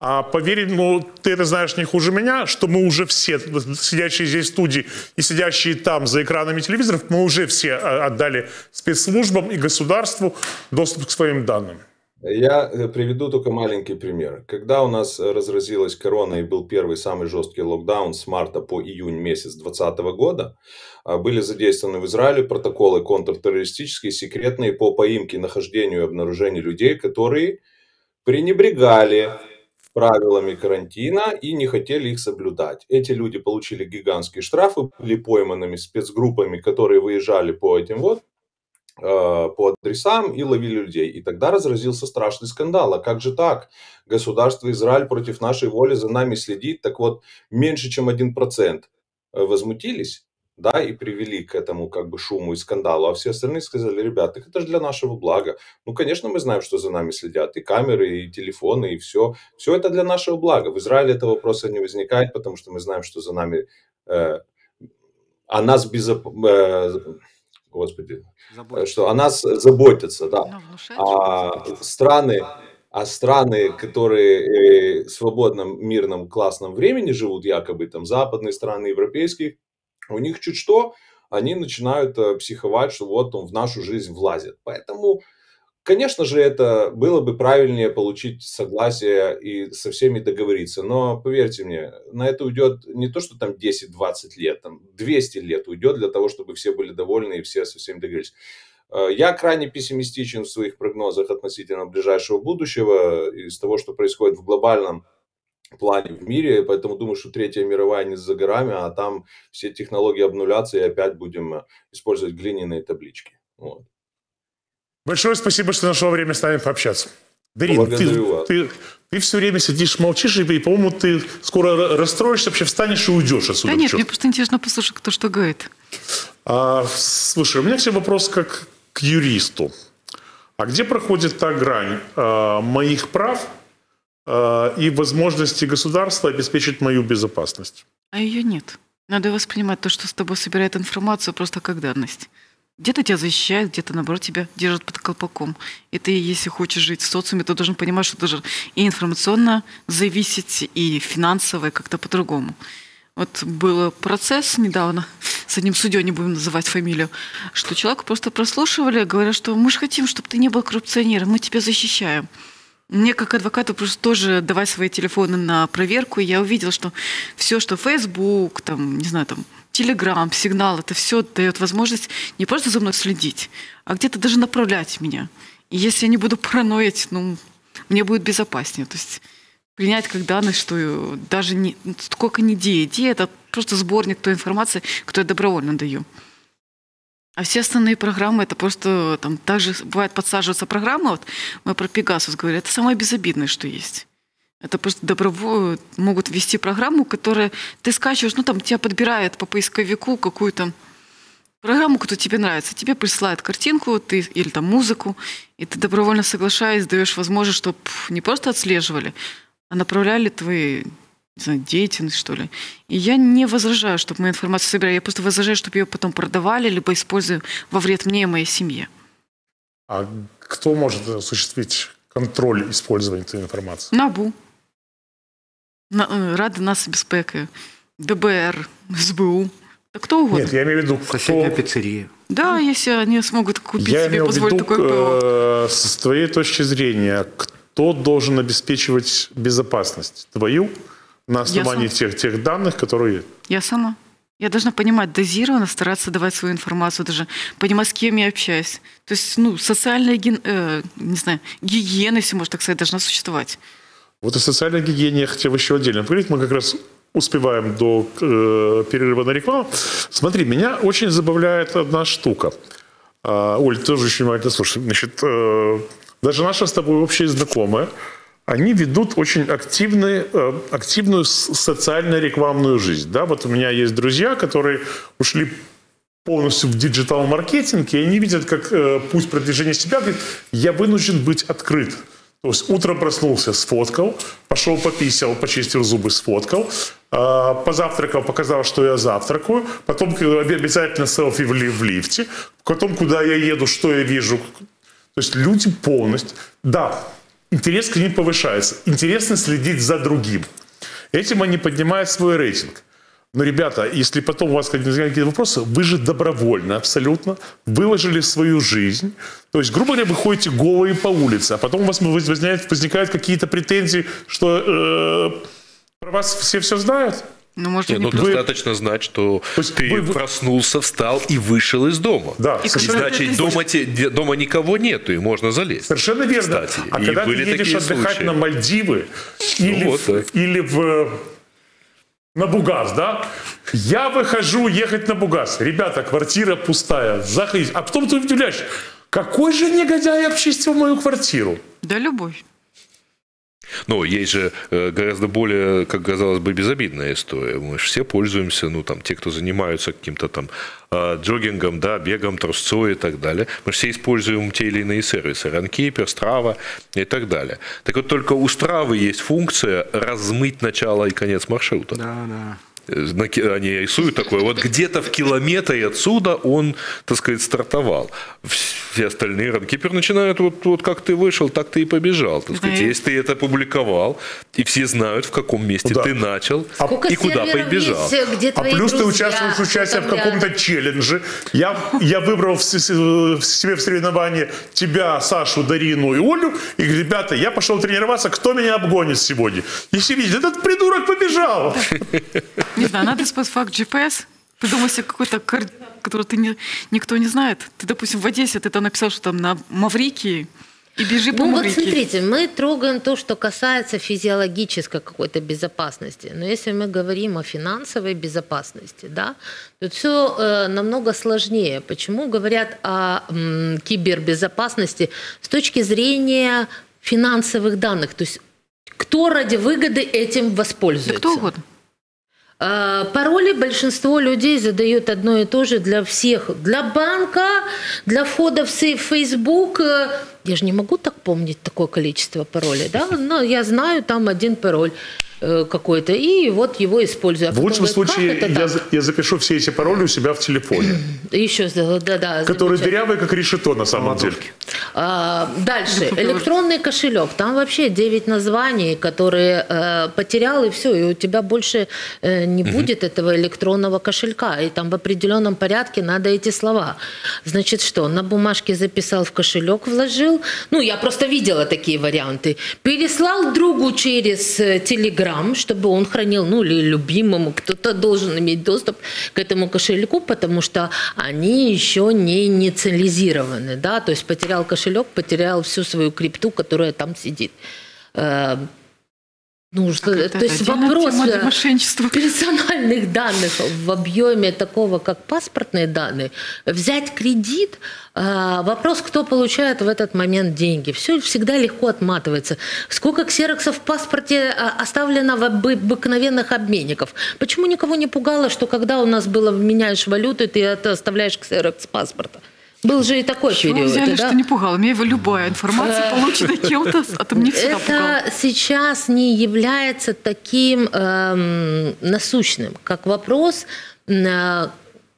А поверить, ну, ты это знаешь не хуже меня, что мы уже все, сидящие здесь в студии и сидящие там за экранами телевизоров, мы уже все э, отдали спецслужбам и государству доступ к своим данным. Я э, приведу только маленький пример. Когда у нас э, разразилась корона и был первый самый жесткий локдаун с марта по июнь месяц 2020 года, а, были задействованы в Израиле протоколы контртеррористические, секретные по поимке, нахождению и обнаружению людей, которые пренебрегали правилами карантина и не хотели их соблюдать. Эти люди получили гигантские штрафы, были пойманными спецгруппами, которые выезжали по этим вот по адресам и ловили людей. И тогда разразился страшный скандал. А как же так? Государство Израиль против нашей воли за нами следит. Так вот, меньше чем один процент э, возмутились. да, и привели к этому как бы шуму и скандалу, а все остальные сказали, ребят, так это же для нашего блага. Ну, конечно, мы знаем, что за нами следят и камеры, и телефоны, и все. Все это для нашего блага. В Израиле этого вопроса не возникает, потому что мы знаем, что за нами, э, о нас безоп... Э, господи, Заботиться. что о нас заботятся, да. Ну, а страны, а страны, которые в свободном, мирном, классном времени живут, якобы там западные страны, европейские, у них чуть что, они начинают э, психовать, что вот он в нашу жизнь влазит. Поэтому, конечно же, это было бы правильнее получить согласие и со всеми договориться. Но поверьте мне, на это уйдет не то, что там 10-20 лет, там 200 лет уйдет для того, чтобы все были довольны и все со всеми договорились. Э, я крайне пессимистичен в своих прогнозах относительно ближайшего будущего из того, что происходит в глобальном плане в мире, поэтому думаю, что Третья мировая не за горами, а там все технологии обнулятся, и опять будем э, использовать глиняные таблички. Вот. Большое спасибо, что нашел время с нами пообщаться. Дарин, ты, ты, ты все время сидишь, молчишь, и, по-моему, ты скоро расстроишься, вообще встанешь и уйдешь отсюда. Да нет, мне просто интересно послушать, кто что говорит. А, слушай, у меня все вопрос как к юристу. А где проходит та грань а, моих прав Э, и возможности государства обеспечить мою безопасность. А ее нет. Надо воспринимать то, что с тобой собирает информацию, просто как данность. Где-то тебя защищают, где-то, наоборот, тебя держат под колпаком. И ты, если хочешь жить в социуме, ты должен понимать, что должен и информационно зависеть, и финансово, и как-то по-другому. Вот был процесс недавно с одним судьей, не будем называть фамилию, что человека просто прослушивали, говорят, что мы же хотим, чтобы ты не был коррупционером, мы тебя защищаем. Мне как адвокату просто тоже давать свои телефоны на проверку, я увидела, что все, что Facebook, там, не знаю, там, Telegram, сигнал, это все дает возможность не просто за мной следить, а где-то даже направлять меня. И если я не буду параноить, ну, мне будет безопаснее. То есть принять как данность, что даже не, сколько не идеи. Идея – это просто сборник той информации, которую я добровольно даю. А все остальные программы, это просто там также бывает подсаживаться программа, вот мы про Пегасус говорим, это самое безобидное, что есть. Это просто добровольно могут ввести программу, которая ты скачиваешь, ну там тебя подбирает по поисковику какую-то программу, которая тебе нравится. Тебе присылают картинку ты, или там музыку, и ты добровольно соглашаясь, даешь возможность, чтобы не просто отслеживали, а направляли твои не знаю, деятельность, что ли. И я не возражаю, чтобы мы информацию собирали. Я просто возражаю, чтобы ее потом продавали, либо использовали во вред мне и моей семье. А кто может осуществить контроль использования этой информации? НАБУ. Э, Рада нас безпеки, ДБР, СБУ. Да кто угодно. Нет, я имею в виду, кто... Соседняя пиццерия. Да, если они смогут купить я себе, позволить такое ПО. Э, с твоей точки зрения, кто должен обеспечивать безопасность? Твою на основании тех, тех данных, которые есть. Я сама. Я должна понимать дозированно, стараться давать свою информацию, даже понимать, с кем я общаюсь. То есть, ну, социальная, э, не знаю, гигиена, если можно так сказать, должна существовать. Вот о социальной гигиене я хотел еще отдельно поговорить. Мы как раз успеваем до э, перерыва на рекламу. Смотри, меня очень забавляет одна штука. Э, Оль, тоже очень внимательно слушай. Значит, э, даже наша с тобой общая знакомая – они ведут очень активные, э, активную социально-рекламную жизнь. Да? Вот у меня есть друзья, которые ушли полностью в диджитал-маркетинг, и они видят, как э, путь продвижения себя, говорит, я вынужден быть открыт. То есть утром проснулся, сфоткал, пошел пописал, почистил зубы, сфоткал, э, позавтракал, показал, что я завтракаю, потом обязательно селфи в лифте, потом куда я еду, что я вижу. То есть люди полностью... Да, интерес к ним повышается. Интересно следить за другим. Этим они поднимают свой рейтинг. Но, ребята, если потом у вас возникают какие-то вопросы, вы же добровольно абсолютно выложили свою жизнь. То есть, грубо говоря, вы ходите голые по улице, а потом у вас возникают, возникают какие-то претензии, что э, про вас все все знают. Ну, может, Нет, ну, вы... достаточно знать, что ты вы... проснулся, встал и вышел из дома. Да. И, значит, дома, те, дома никого нету, и можно залезть. Совершенно верно. Кстати. А и когда ты едешь отдыхать случаи. на Мальдивы ну или, ну, вот, в, да. или в, на Бугас, да? Я выхожу ехать на Бугас. Ребята, квартира пустая. Заходите. А потом ты удивляешься, какой же негодяй обчистил мою квартиру? Да любой. Но есть же э, гораздо более, как казалось бы, безобидная история. Мы же все пользуемся, ну, там, те, кто занимаются каким-то там э, джогингом, да, бегом, трусцой и так далее. Мы же все используем те или иные сервисы. Runkeeper, Strava и так далее. Так вот, только у Стравы есть функция размыть начало и конец маршрута. Да, да они рисуют такое, вот где-то в километре отсюда он, так сказать, стартовал. Все остальные ранкипер начинают, вот, вот как ты вышел, так ты и побежал. Так сказать. Если ты это публиковал, и все знают, в каком месте да. ты начал Сколько и куда побежал. Есть, где а плюс ты участвуешь участие в каком-то челлендже. Я, я выбрал в, в, себе в соревновании тебя, Сашу, Дарину и Олю, и говорю, ребята, я пошел тренироваться, кто меня обгонит сегодня? И все видят, этот придурок побежал. Не знаю, надо использовать факт GPS. Ты думаешь, какой-то, который ты не, никто не знает. Ты, допустим, в Одессе, ты там написал, что там на Маврикии, и бежи по Ну Маврикии. вот смотрите, мы трогаем то, что касается физиологической какой-то безопасности. Но если мы говорим о финансовой безопасности, да, то все э, намного сложнее. Почему говорят о м, кибербезопасности с точки зрения финансовых данных? То есть кто ради выгоды этим воспользуется? Да кто угодно. А, пароли большинство людей задают одно и то же для всех. Для банка, для входа в Facebook. Э, я же не могу так помнить такое количество паролей, да? Но я знаю там один пароль. Э, какой-то, и вот его использую. А в лучшем говорит, случае я, я запишу все эти пароли у себя в телефоне. Еще, да-да. Который дырявый, как решето на самом деле. А, дальше. Электронный кошелек. Там вообще 9 названий, которые э, потерял, и все, и у тебя больше э, не будет этого электронного кошелька. И там в определенном порядке надо эти слова. Значит, что? На бумажке записал, в кошелек вложил. Ну, я просто видела такие варианты. Переслал другу через Телеграм Telegram, чтобы он хранил, ну или любимому, кто-то должен иметь доступ к этому кошельку, потому что они еще не инициализированы, да, то есть потерял кошелек, потерял всю свою крипту, которая там сидит. Ну, что, то есть вопрос персональных данных в объеме такого, как паспортные данные, взять кредит, а, вопрос, кто получает в этот момент деньги. Все всегда легко отматывается. Сколько ксероксов в паспорте а, оставлено в обыкновенных обменников? Почему никого не пугало, что когда у нас было меняешь валюту, ты оставляешь ксерокс паспорта? Был же и такой Чего период. взяли, да? что не пугало? Меня его любая информация, э, полученная кем-то, а то мне всегда Это пугало. сейчас не является таким эм, насущным, как вопрос э,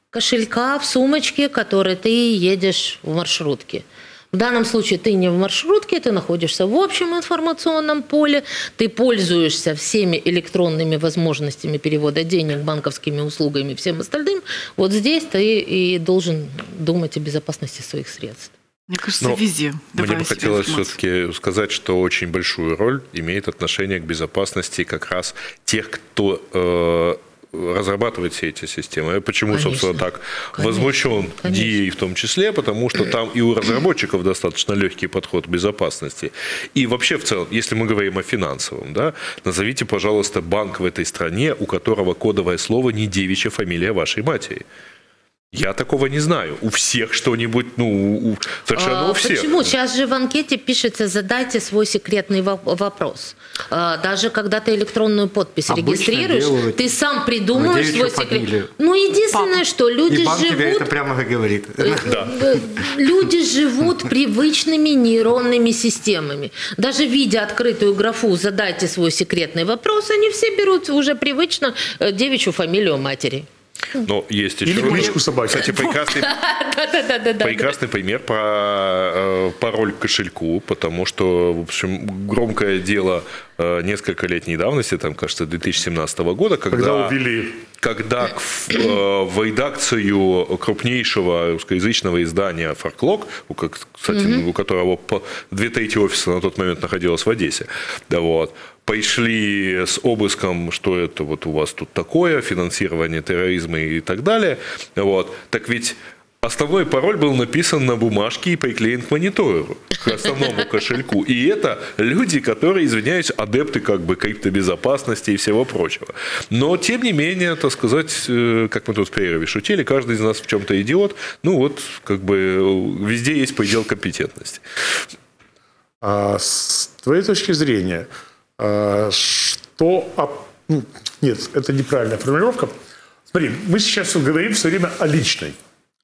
кошелька в сумочке, который ты едешь в маршрутке. В данном случае ты не в маршрутке, ты находишься в общем информационном поле, ты пользуешься всеми электронными возможностями перевода денег, банковскими услугами всем остальным. Вот здесь ты и должен думать о безопасности своих средств. Мне кажется, Но везде. Мне бы хотелось все-таки сказать, что очень большую роль имеет отношение к безопасности как раз тех, кто э, разрабатывать все эти системы. Я почему, Конечно. собственно, так Конечно. возмущен Конечно. В том числе, потому что там и у разработчиков достаточно легкий подход к безопасности. И вообще в целом, если мы говорим о финансовом, да, назовите, пожалуйста, банк в этой стране, у которого кодовое слово не девичья фамилия вашей матери. Я такого не знаю. У всех что-нибудь, ну, у, совершенно а, у всех. Почему? Сейчас же в анкете пишется, задайте свой секретный вопрос. А, даже когда ты электронную подпись Обычно регистрируешь, делают ты сам придумываешь свой секрет. Ну, единственное, Пап. что люди И банк живут... тебе это прямо говорит. Э, да. Люди живут привычными нейронными системами. Даже видя открытую графу «задайте свой секретный вопрос», они все берут уже привычно э, девичью фамилию матери. Но есть еще... Или кличку собаки. Кстати, прекрасный, прекрасный пример про э, пароль к кошельку, потому что, в общем, громкое дело э, несколько летней давности, там, кажется, 2017 года, когда, когда увели когда в, э, в редакцию крупнейшего русскоязычного издания «Фарклок», кстати, mm-hmm. у которого две трети офиса на тот момент находилось в Одессе, да, вот, пришли с обыском, что это вот у вас тут такое, финансирование терроризма и так далее. Вот. Так ведь Основной пароль был написан на бумажке и приклеен к монитору, к основному кошельку. И это люди, которые, извиняюсь, адепты как бы криптобезопасности и всего прочего. Но, тем не менее, так сказать, э, как мы тут в перерыве шутили, каждый из нас в чем-то идиот. Ну вот, как бы везде есть предел компетентности. А с твоей точки зрения, что... Ну, нет, это неправильная формулировка. Смотри, мы сейчас говорим все время о личной.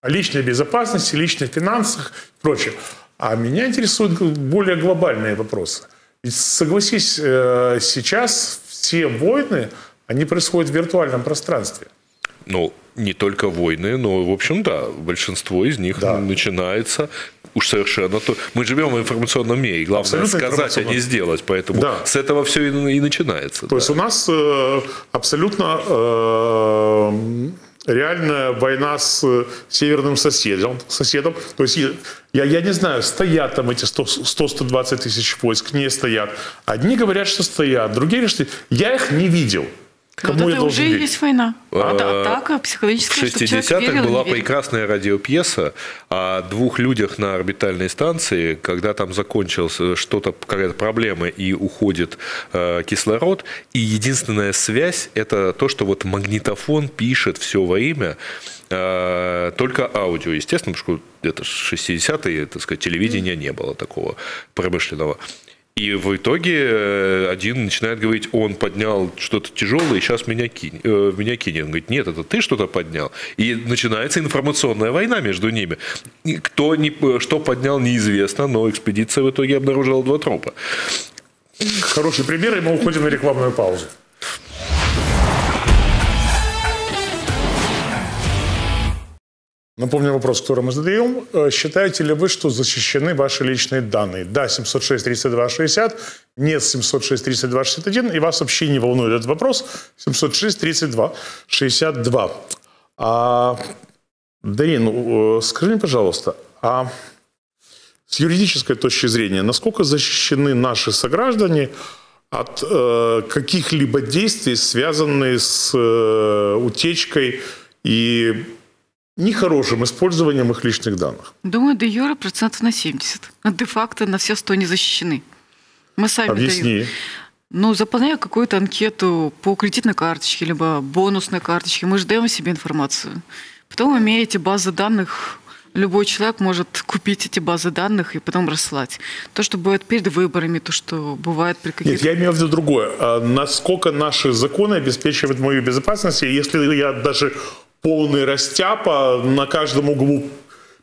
О личной безопасности, личных финансах и прочее. А меня интересуют более глобальные вопросы. Ведь согласись, э, сейчас все войны, они происходят в виртуальном пространстве. Ну, не только войны, но, в общем, да, большинство из них да. начинается уж совершенно то. Мы живем в информационном мире, главное абсолютно сказать, а не сделать, поэтому да. с этого все и, и начинается. То да. есть у нас э, абсолютно э, реальная война с северным соседом. соседом. То есть я, я не знаю, стоят там эти 100-120 тысяч войск, не стоят. Одни говорят, что стоят, другие говорят, что я их не видел. Кому вот это уже верить? есть война. Это атака психологическая. В 60-х была прекрасная радиопьеса о двух людях на орбитальной станции, когда там закончилось что-то, какая-то проблема, и уходит э, кислород. И единственная связь – это то, что вот магнитофон пишет все время, э, только аудио, естественно, потому что это 60-е, так сказать, телевидения не было такого промышленного. И в итоге э, один начинает говорить, он поднял что-то тяжелое, и сейчас меня, кинь, э, меня кинет. Он говорит, нет, это ты что-то поднял. И начинается информационная война между ними. Кто не, что поднял, неизвестно, но экспедиция в итоге обнаружила два трупа. Хороший пример, и мы уходим на рекламную паузу. Напомню вопрос, который мы задаем. Э, считаете ли вы, что защищены ваши личные данные? Да, 706 32 60, нет 706 32 61, и вас вообще не волнует этот вопрос. 706 32 62. А, Дарин, э, скажи мне, пожалуйста, а с юридической точки зрения, насколько защищены наши сограждане от э, каких-либо действий, связанных с э, утечкой и нехорошим использованием их личных данных. Думаю, де юра процентов на 70. А де-факто на все 100 не защищены. Мы сами Объясни. Даем. Ну, заполняя какую-то анкету по кредитной карточке, либо бонусной карточке, мы же даем себе информацию. Потом, имея эти базы данных, любой человек может купить эти базы данных и потом рассылать. То, что бывает перед выборами, то, что бывает при каких-то... Нет, я имею в виду другое. А насколько наши законы обеспечивают мою безопасность, если я даже полный растяпа, на каждом углу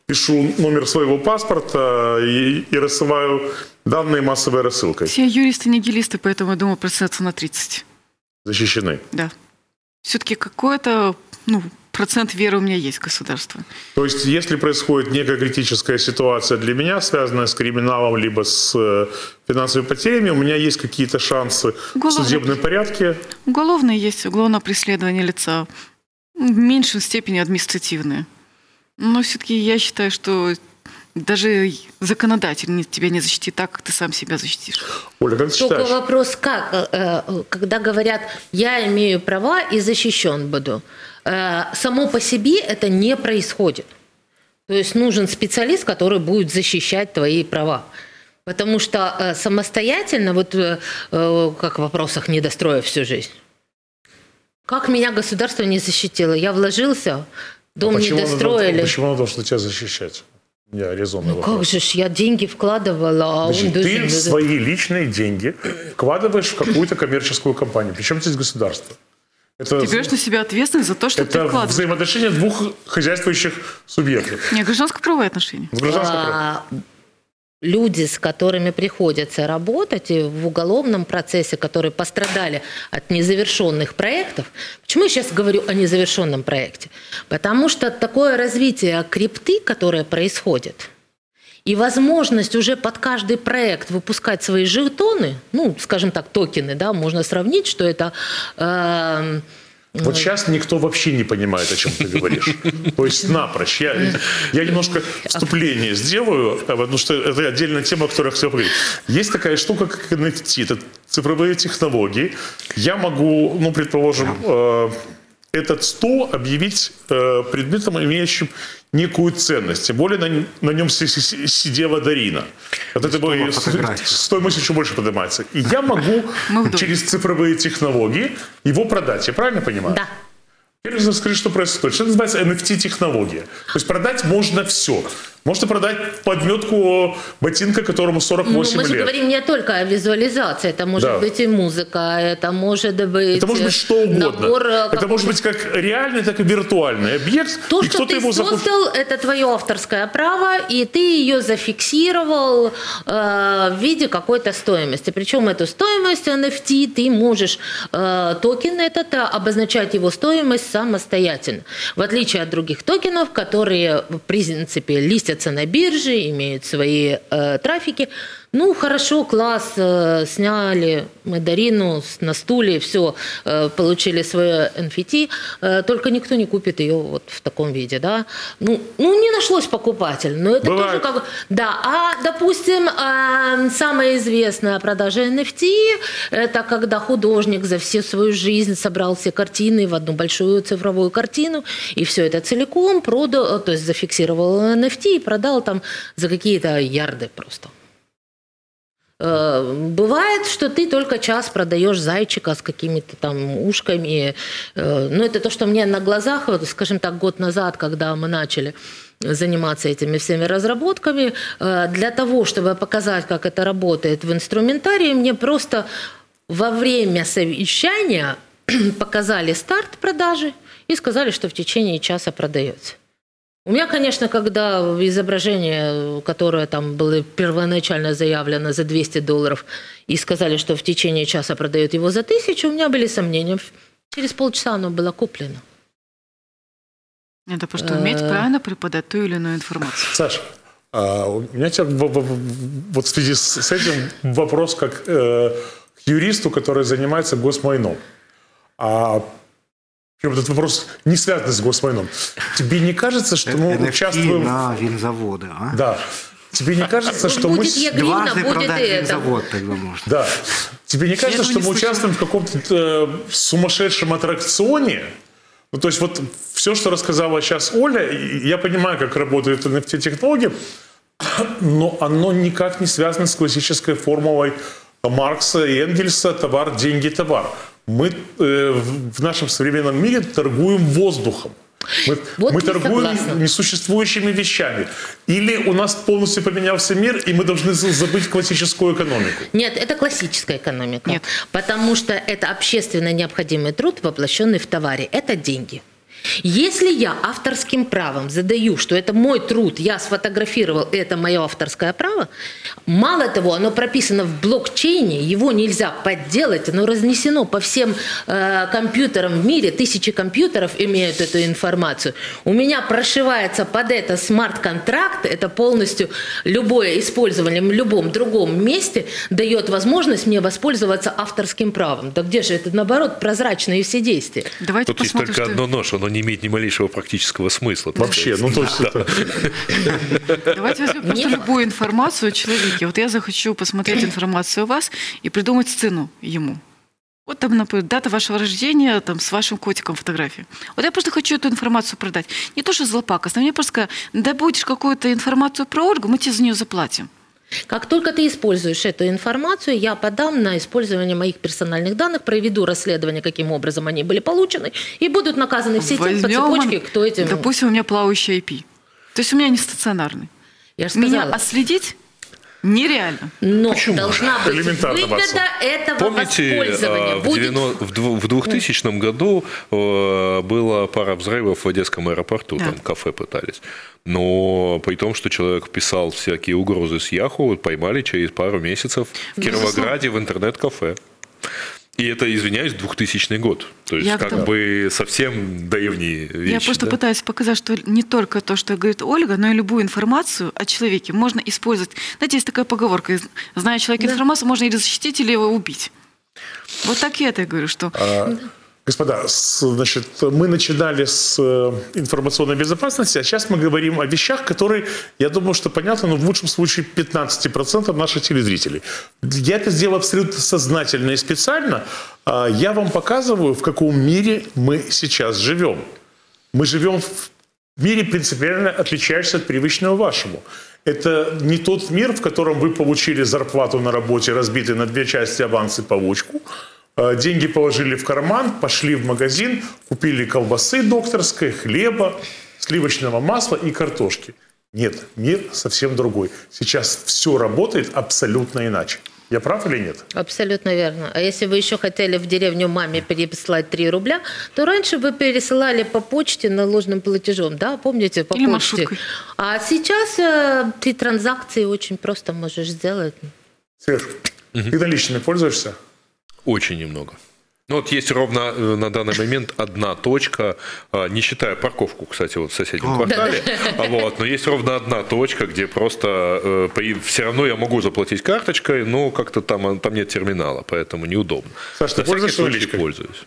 пишу номер своего паспорта и, и рассылаю данные массовой рассылкой. Все юристы нигилисты, поэтому я думаю, процентов на 30. Защищены? Да. Все-таки какой-то ну, процент веры у меня есть в государство. То есть, если происходит некая критическая ситуация для меня, связанная с криминалом, либо с э, финансовыми потерями, у меня есть какие-то шансы Уголовный. в судебном порядке? Уголовное есть, уголовное преследование лица в меньшей степени административные. Но все-таки я считаю, что даже законодатель тебя не защитит так, как ты сам себя защитишь. Оля, как ты Только считаешь? вопрос как? Э, когда говорят, я имею права и защищен буду. Э, само по себе это не происходит. То есть нужен специалист, который будет защищать твои права. Потому что э, самостоятельно, вот как в вопросах недостроя всю жизнь, как меня государство не защитило? Я вложился, дом а не достроили. Надо, почему оно должно тебя защищать? Я резонный ну вопрос. как же, я деньги вкладывала, а Значит, он... Ты должен... свои личные деньги вкладываешь в какую-то коммерческую компанию. Причем здесь государство? Это, ты берешь на себя ответственность за то, что это ты вкладываешь. Это взаимоотношения двух хозяйствующих субъектов. Не, гражданско-правовые отношения. Гражданско-правовые люди, с которыми приходится работать в уголовном процессе, которые пострадали от незавершенных проектов. Почему я сейчас говорю о незавершенном проекте? Потому что такое развитие крипты, которое происходит, и возможность уже под каждый проект выпускать свои жетоны, ну, скажем так, токены, да, можно сравнить, что это... Э, вот сейчас никто вообще не понимает, о чем ты говоришь. То есть напрочь. Я, я немножко вступление сделаю, потому что это отдельная тема, о которой я хотел поговорить. Есть такая штука, как NFT, это цифровые технологии. Я могу, ну, предположим, э, этот стол объявить э, предметом, имеющим некую ценность. Тем более на, на нем сидела Дарина. Вот это бы стоимость еще больше поднимается. И я могу через цифровые технологии его продать. Я правильно понимаю? Да. Теперь скажи, что происходит. Что называется NFT-технология? То есть продать можно все. Можете продать подметку ботинка, которому 48 ну, мы лет. Мы говорим не только о визуализации. Это может да. быть и музыка, это может быть... Это может быть что угодно. Набор э, это может быть как реальный, так и виртуальный объект. То, и что ты его создал, захоч... это твое авторское право, и ты ее зафиксировал э, в виде какой-то стоимости. Причем эту стоимость NFT ты можешь, э, токен этот, обозначать его стоимость самостоятельно. В отличие от других токенов, которые, в принципе, листятся на бирже, имеют свои э, трафики, ну, хорошо, класс, э, сняли Мадарину на стуле, все, э, получили свое NFT, э, только никто не купит ее вот в таком виде, да. Ну, ну не нашлось покупателя, но это Бывает. тоже как Да, а, допустим, э, самая известная продажа NFT, это когда художник за всю свою жизнь собрал все картины в одну большую цифровую картину, и все это целиком продал, то есть зафиксировал NFT и продал там за какие-то ярды просто. Э, бывает, что ты только час продаешь зайчика с какими-то там ушками. Э, ну, это то, что мне на глазах, вот, скажем так, год назад, когда мы начали заниматься этими всеми разработками, э, для того, чтобы показать, как это работает в инструментарии, мне просто во время совещания показали старт продажи и сказали, что в течение часа продается. У меня, конечно, когда изображение, которое там было первоначально заявлено за 200 долларов, и сказали, что в течение часа продают его за 1000, у меня были сомнения. Через полчаса оно было куплено. Это просто уметь э. правильно преподать ту или иную информацию. Саша, а у меня тебя вот в связи с этим вопрос как э, к юристу, который занимается госмайном. А причем этот вопрос не связан с госвойном. Тебе не кажется, что мы NFT участвуем... на винзаводы, а? Да. Тебе не кажется, что мы... Дважды продать винзавод тогда можно. Да. Тебе не кажется, что мы участвуем в каком-то э, сумасшедшем аттракционе? Ну, то есть вот все, что рассказала сейчас Оля, я понимаю, как работают NFT-технологии, но оно никак не связано с классической формулой Маркса и Энгельса «товар, деньги, товар» мы э, в нашем современном мире торгуем воздухом. Мы, вот мы торгуем согласна. несуществующими вещами. Или у нас полностью поменялся мир, и мы должны забыть классическую экономику? Нет, это классическая экономика. Нет. Потому что это общественно необходимый труд, воплощенный в товаре. Это деньги. Если я авторским правом задаю, что это мой труд, я сфотографировал, это мое авторское право, мало того, оно прописано в блокчейне, его нельзя подделать, оно разнесено по всем э, компьютерам в мире, тысячи компьютеров имеют эту информацию. У меня прошивается под это смарт-контракт, это полностью любое использование в любом другом месте дает возможность мне воспользоваться авторским правом. Да где же это, наоборот, прозрачные все действия? Давайте Тут есть только что... одно но, не имеет ни малейшего практического смысла. Вообще, ну то есть это... Давайте возьмем просто любую информацию о человеке. Вот я захочу посмотреть информацию о вас и придумать сцену ему. Вот там, например, дата вашего рождения, там, с вашим котиком фотография. Вот я просто хочу эту информацию продать. Не то, что злопакостно, мне просто сказать, добудешь какую-то информацию про Ольгу, мы тебе за нее заплатим. Как только ты используешь эту информацию, я подам на использование моих персональных данных, проведу расследование, каким образом они были получены, и будут наказаны все те по цепочке, кто этим... Допустим, у меня плавающий IP. То есть у меня не стационарный. Я же сказала. Меня отследить Нереально. Но Почему? должна быть Элементарно выгода этого Помните, воспользования. В, 90, в 2000 году э, была пара взрывов в Одесском аэропорту, да. там кафе пытались. Но при том, что человек писал всякие угрозы с Яху, поймали через пару месяцев в Кировограде в интернет-кафе. И это, извиняюсь, 2000 год. То есть, я как кто... бы совсем древние вещи. Я просто да? пытаюсь показать, что не только то, что говорит Ольга, но и любую информацию о человеке можно использовать. Знаете, есть такая поговорка, зная человека да. информацию, можно или защитить, или его убить. Вот так я это говорю, что... А... Господа, значит, мы начинали с э, информационной безопасности, а сейчас мы говорим о вещах, которые, я думаю, что понятно, но в лучшем случае 15% наших телезрителей. Я это сделал абсолютно сознательно и специально. А я вам показываю, в каком мире мы сейчас живем. Мы живем в мире принципиально отличающийся от привычного вашему. Это не тот мир, в котором вы получили зарплату на работе, разбитый на две части аванс и получку, деньги положили в карман, пошли в магазин, купили колбасы докторской, хлеба, сливочного масла и картошки. Нет, мир совсем другой. Сейчас все работает абсолютно иначе. Я прав или нет? Абсолютно верно. А если вы еще хотели в деревню маме переслать 3 рубля, то раньше вы пересылали по почте наложенным платежом, да, помните, по или почте. Маршруткой. А сейчас э, ты транзакции очень просто можешь сделать. Сереж, угу. ты наличными пользуешься? Очень немного. Ну вот есть ровно э, на данный момент одна точка, а, не считая парковку, кстати, вот в соседнем квартале, а вот, но есть ровно одна точка, где просто э, все равно я могу заплатить карточкой, но как-то там, там нет терминала, поэтому неудобно. Саша, ты пользуешься пользуюсь.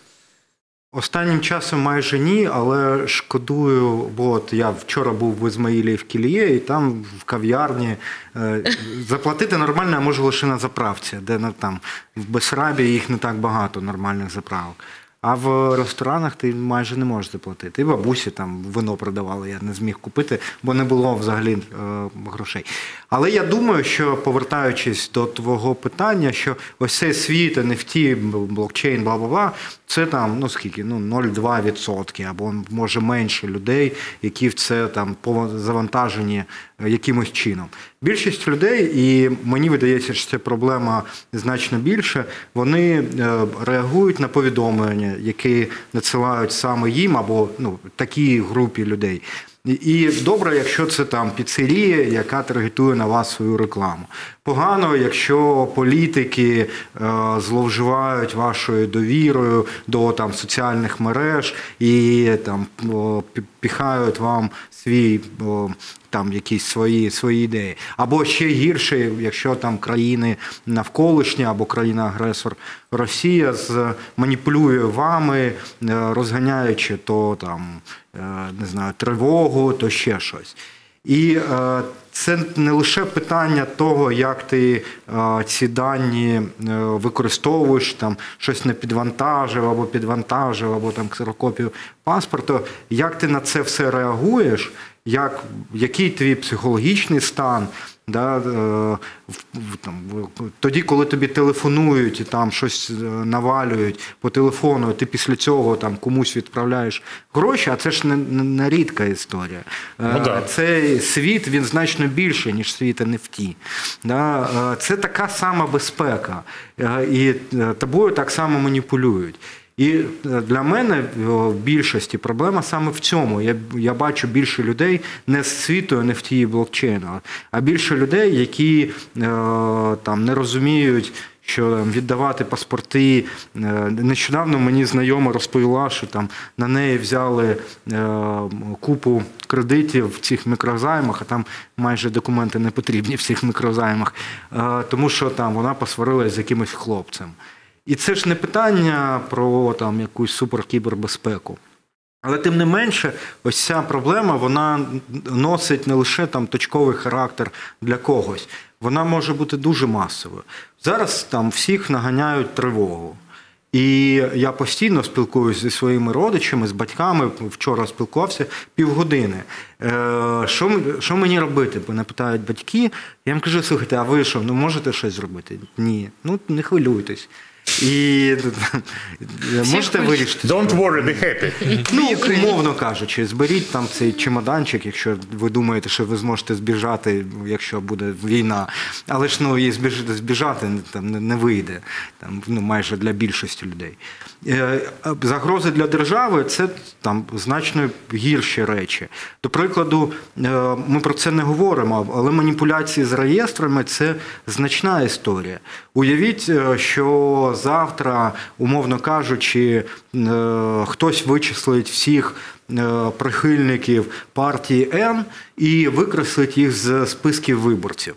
Останнім часом майже ні, але шкодую, бо от я вчора був в Ізмаїлі в Кіліє, і там в кав'ярні е, заплатити нормально а можу лише на заправці, де на, там в Бесрабі їх не так багато нормальних заправок. А в ресторанах ти майже не можеш заплатити. І бабусі там вино продавали, я не зміг купити, бо не було взагалі е, грошей. Але я думаю, що повертаючись до твого питання, що ось цей світ, NFT, блокчейн, бла бла бла, це там ну скільки, ну 0,2% або може менше людей, які в це там завантажені е, якимось чином. Більшість людей, і мені видається, що це проблема значно більше. Вони е, реагують на повідомлення, які надсилають саме їм або ну такій групі людей. І добре, якщо це там піцерія, яка таргетує на вас свою рекламу. Погано, якщо політики е, зловживають вашою довірою до там соціальних мереж і там піхають вам свій там якісь свої свої ідеї. Або ще гірше, якщо там країни навколишні або країна-агресор Росія маніпулює вами, е, розганяючи то там е, не знаю тривогу, то ще щось. І це не лише питання того, як ти е, ці дані е, використовуєш, там щось не підвантажив або підвантажив, або там ксерокопію паспорту. Як ти на це все реагуєш? Як, Який твій психологічний стан? Да, е, там, Тоді, коли тобі телефонують і там щось е, навалюють по телефону, ти після цього там комусь відправляєш гроші, а це ж не, не рідка історія. Е, ну, да. Цей світ він значно більше, ніж світ NFT. Да, Це така сама безпека. І тобою так само маніпулюють. І е, для мене в більшості проблема саме в цьому. Я я бачу більше людей не з світу NFT блокчейну, а більше людей, які е, там не розуміють. Що там, віддавати паспорти е, нещодавно мені знайома розповіла, що там на неї взяли купу кредитів в цих мікрозаймах, а там майже документи не потрібні в цих мікрозаймах, тому що там вона посварилася з якимось хлопцем. І це ж не питання про там якусь суперкібербезпеку. Але тим не менше, ось ця проблема вона носить не лише там точковий характер для когось, вона може бути дуже масовою. Зараз там всіх наганяють тривогу. І я постійно спілкуюся зі своїми родичами, з батьками. Вчора спілкувався півгодини. Е, що що мені робити? Мене питають батьки. Я їм кажу: слухайте, а ви що, ну можете щось зробити? Ні, ну не хвилюйтесь. І можете вирішити. Don't worry, be happy. Ну, умовно кажучи, зберіть там цей чемоданчик, якщо ви думаєте, що ви зможете збіжати, якщо буде війна. Але ж ну, і збіжати, збіжати там не, не вийде там, ну, майже для більшості людей. Е, загрози для держави це там значно гірші речі. До прикладу, е, ми про це не говоримо, але маніпуляції з реєстрами це значна історія. Уявіть, е, що завтра, умовно кажучи, хтось вичислить всіх. Прихильників партії Н і викреслить їх з списків виборців.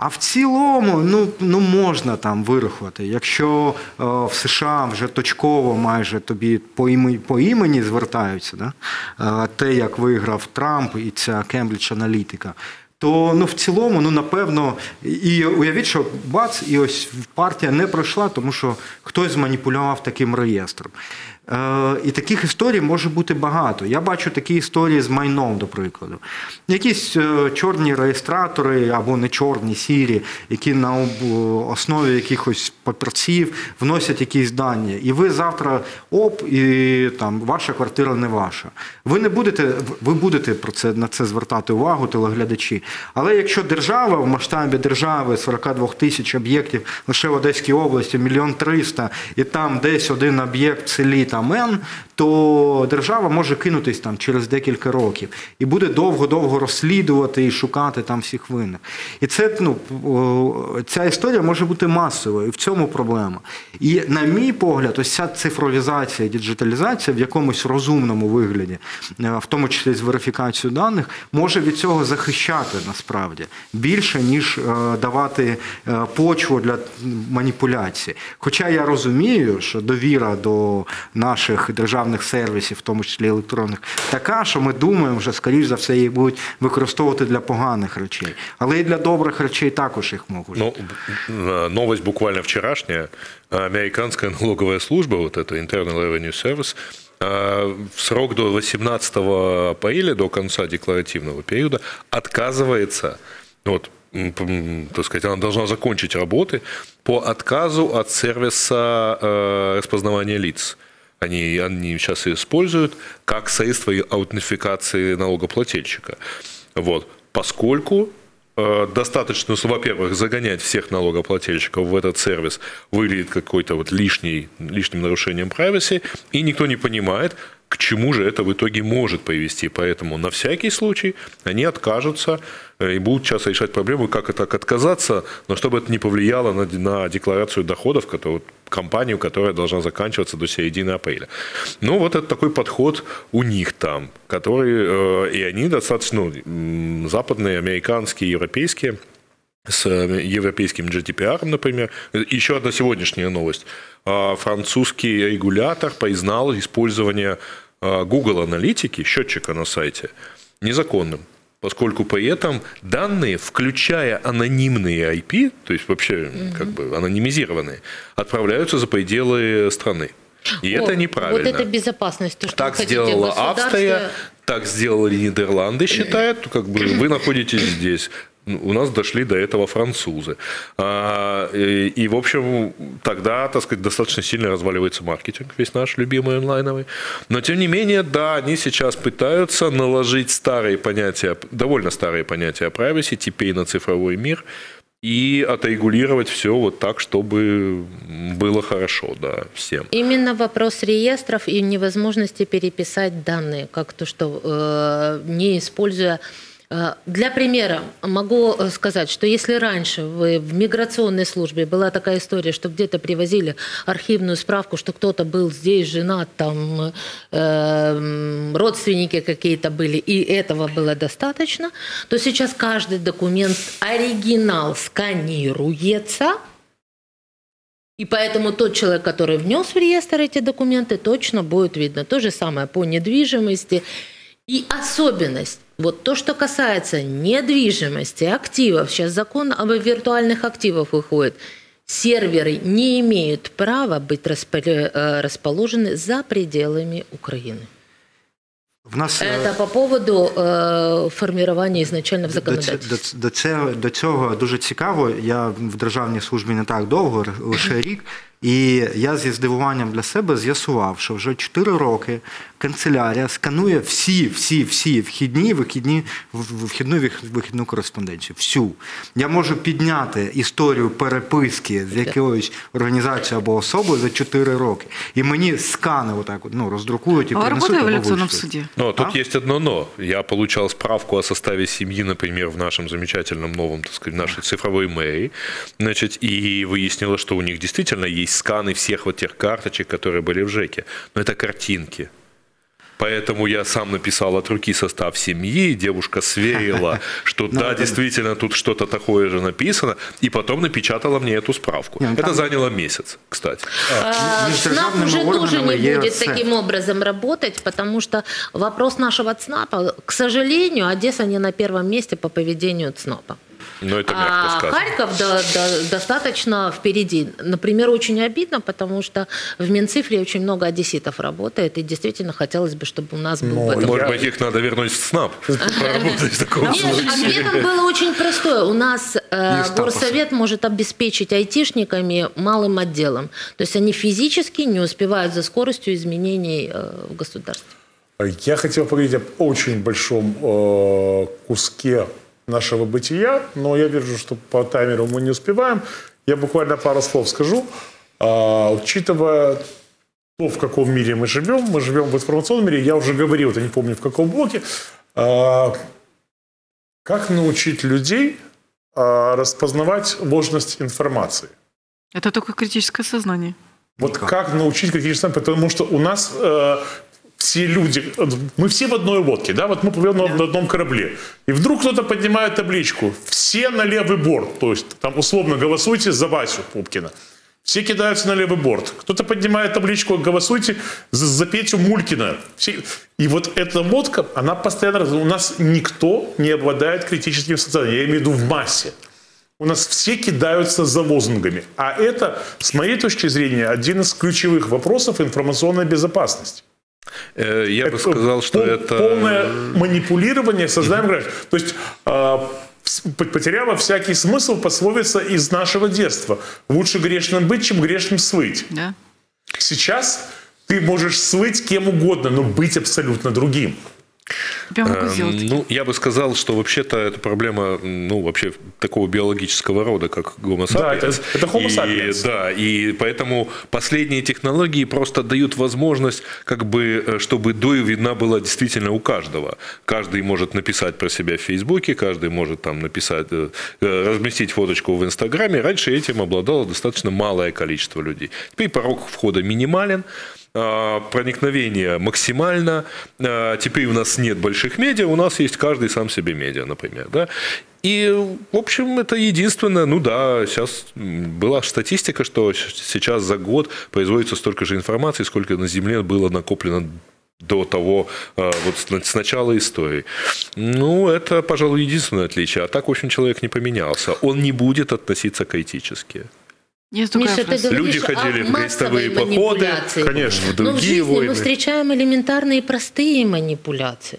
А в цілому, ну ну можна там вирахувати. Якщо е, в США вже точково майже тобі по імені по імені звертаються, да? е, те, як виграв Трамп і ця Кембридж аналітика, то ну в цілому, ну напевно, і уявіть, що бац, і ось партія не пройшла, тому що хтось зманіпулював таким реєстром. Е, і таких історій може бути багато. Я бачу такі історії з майном, до прикладу. Якісь е, чорні реєстратори або не чорні, сірі, які на основі якихось папірців вносять якісь дані. І ви завтра оп, і там ваша квартира не ваша. Ви не будете, ви будете про це на це звертати увагу, телеглядачі. Але якщо держава в масштабі держави 42 тисяч об'єктів лише в Одеській області, мільйон триста, і там десь один об'єкт в селі там Н, то держава може кинутись там через декілька років і буде довго-довго розслідувати і шукати там всіх винних. І це ну ця історія може бути масовою, і в цьому проблема. І на мій погляд, ось ця цифровізація, діджиталізація в якомусь розумному вигляді, е, в тому числі з верифікацією даних, може від цього захищати насправді більше ніж е, давати е, почву для маніпуляції. Хоча я розумію, що довіра до наших державних сервісів, в тому числі електронних, така, що ми думаємо, що скоріш за все їх будуть використовувати для поганих речей, але і для добрих речей також їх можуть. Ну, новость буквально вчорашня. Американская налоговая служба, вот это Internal Revenue Service, в срок до 18 апреля, до конца декларативного периода, отказывается, вот, так сказать, она должна закончить работы по отказу от сервиса э, распознавания лиц. Они, они сейчас используют как средство аутентификации налогоплательщика. Вот. Поскольку э, достаточно, во-первых, загонять всех налогоплательщиков в этот сервис выглядит какой-то вот лишний, лишним нарушением privacy, и никто не понимает, к чему же это в итоге может привести. Поэтому на всякий случай они откажутся э, и будут сейчас решать проблему, как это так отказаться, но чтобы это не повлияло на, на декларацию доходов, которую, компанию, которая должна заканчиваться до середины апреля. Ну, вот это такой подход у них там, который, э, и они достаточно ну, западные, американские, европейские, с э, европейским GDPR, например. Еще одна сегодняшняя новость. А, французский регулятор признал использование а, Google аналитики, счетчика на сайте, незаконным. Поскольку при этом данные, включая анонимные IP, то есть вообще угу. как бы анонимизированные, отправляются за пределы страны. И О, это неправильно. Вот это безопасность. То, что так сделала Австрия, так сделали Нидерланды, считают, как бы вы находитесь здесь у нас дошли до этого французы. А, и, в общем, тогда, так сказать, достаточно сильно разваливается маркетинг, весь наш любимый онлайновый. Но, тем не менее, да, они сейчас пытаются наложить старые понятия, довольно старые понятия о privacy, теперь на цифровой мир, и отрегулировать все вот так, чтобы было хорошо, да, всем. Именно вопрос реестров и невозможности переписать данные, как то, что э, не используя для примера могу э, сказать, что если раньше в миграционной службе была такая история, что где-то привозили архивную справку, что кто-то был здесь женат, там э, родственники какие-то были, и этого было достаточно, то сейчас каждый документ оригинал сканируется, и поэтому тот человек, который внес в реестр эти документы, точно будет видно. То же самое по недвижимости. И особенность вот то, что касается недвижимости, активов, сейчас закон об виртуальных активах выходит, серверы не имеют права быть э, расположены за пределами Украины. В нас Це по поводу е, формування ізначально в законодавстві. До, до, до, цього, до цього дуже цікаво. Я в державній службі не так довго, лише рік. І я зі здивуванням для себе з'ясував, що вже 4 роки канцелярія сканує всі, всі, всі вхідні, вихідні, вхідну вихідну кореспонденцію. Всю. Я можу підняти історію переписки з якоюсь організацією або особою за 4 роки. І мені скани отак ну, роздрукують і а принесуть. А в электронном суде? Но тут а? есть одно но. Я получал справку о составе семьи, например, в нашем замечательном новом, так сказать, нашей цифровой мэрии. Значит, и выяснилось, что у них действительно есть Есть сканы всех вот тех карточек, которые были в ЖЭКе. Но это картинки. Поэтому я сам написал от руки состав семьи, девушка сверила, что ну, да, действительно тут что-то такое же написано, и потом напечатала мне эту справку. Это заняло месяц, кстати. ЦНАП а, уже тоже не будет таким образом работать, потому что вопрос нашего ЦНАПа, к сожалению, Одесса не на первом месте по поведению ЦНАПа. Но это мягко а Харьков да, да, достаточно впереди. Например, очень обидно, потому что в Минцифре очень много одесситов работает, и действительно хотелось бы, чтобы у нас был... Ну, может быть, их надо вернуть в СНАП, поработать в таком Нет, ответом было очень простое. У нас э, горсовет может обеспечить айтишниками малым отделом. То есть они физически не успевают за скоростью изменений э, в государстве. Я хотел поговорить об очень большом э, куске нашего бытия, но я вижу, что по таймеру мы не успеваем. Я буквально пару слов скажу. А, учитывая то, в каком мире мы живем, мы живем в информационном мире, я уже говорил, это не помню в каком блоке, а, как научить людей а, распознавать ложность информации? Это только критическое сознание. Вот как, как научить критическое сознание? Потому что у нас э, все люди, мы все в одной лодке, да, вот мы плывем на, на одном корабле. И вдруг кто-то поднимает табличку, все на левый борт, то есть там условно голосуйте за Васю Пупкина. Все кидаются на левый борт. Кто-то поднимает табличку «Голосуйте за, за Петю Мулькина». Все... И вот эта лодка, она постоянно... У нас никто не обладает критическим социальным. Я имею в виду в массе. У нас все кидаются за лозунгами. А это, с моей точки зрения, один из ключевых вопросов информационной безопасности. Э, я это бы сказал, что пол, это... Полное манипулирование сознанием граждан. То есть а, потеряла всякий смысл пословица из нашего детства. Лучше грешным быть, чем грешным свыть. Да. Сейчас ты можешь свыть кем угодно, но быть абсолютно другим. Тебя могут эм, сделать. Ну, я бы сказал, что вообще-то это проблема, ну, вообще такого биологического рода, как Homo sapiens. Да, это, это Homo sapiens. И, да, и поэтому последние технологии просто дают возможность, как бы, э, чтобы дою видна была действительно у каждого. Каждый может написать про себя в Фейсбуке, каждый может там написать, э, э, разместить фоточку в Инстаграме. Раньше этим обладало достаточно малое количество людей. Теперь порог входа минимален. А, проникновение максимально. А, теперь у нас нет больших медиа, у нас есть каждый сам себе медиа, например. Да? И, в общем, это единственное, ну да, сейчас была статистика, что сейчас за год производится столько же информации, сколько на Земле было накоплено до того, а, вот с начала истории. Ну, это, пожалуй, единственное отличие. А так, в общем, человек не поменялся. Он не будет относиться критически. Есть Миша, ты говоришь Люди ходили в крестовые походы, конечно, в другие Но в жизни войны. мы встречаем элементарные простые манипуляции.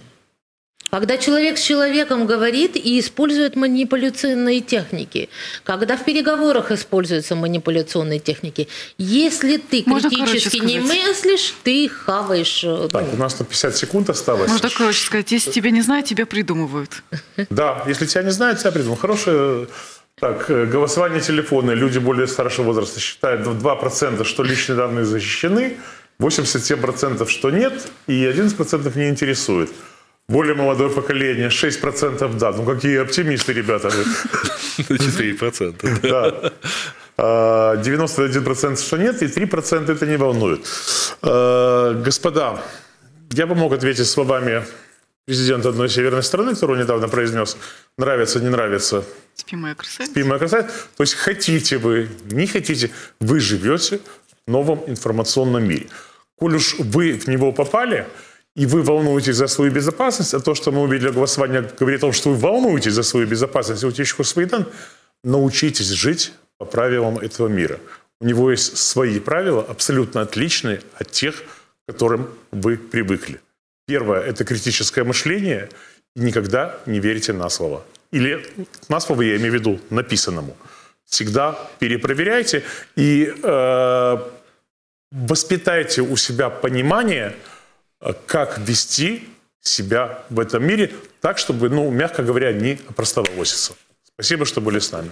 Когда человек с человеком говорит и использует манипуляционные техники, когда в переговорах используются манипуляционные техники, если ты Можно критически не мыслишь, ты хаваешь. Э, так, ну... у нас на 50 секунд осталось. Можно короче сказать, если тебя не знают, тебя придумывают. Да, если тебя не знают, тебя придумывают. Хорошая так, э, голосование телефона. Люди более старшего возраста считают 2%, что личные данные защищены, 87% что нет, и 11% не интересует. Более молодое поколение, 6% да. Ну, какие оптимисты, ребята. 4%. Да. 91% а, что нет, и 3% это не волнует. А, господа, я бы мог ответить словами президента одной северной страны, которого недавно произнес, нравится, не нравится. Спи, моя красавица. Спи, моя красавица. То есть хотите вы, не хотите, вы живете в новом информационном мире. Коль уж вы в него попали, и вы волнуетесь за свою безопасность, а то, что мы увидели голосование, говорит о том, что вы волнуетесь за свою безопасность и утечку своих данных, научитесь жить по правилам этого мира. У него есть свои правила, абсолютно отличные от тех, к которым вы привыкли. Первое – это критическое мышление. Никогда не верите на слово. Или на слово я имею в виду написанному. Всегда перепроверяйте и э, воспитайте у себя понимание, э, как вести себя в этом мире так, чтобы, ну, мягко говоря, не опростоволоситься. Спасибо, что были с нами.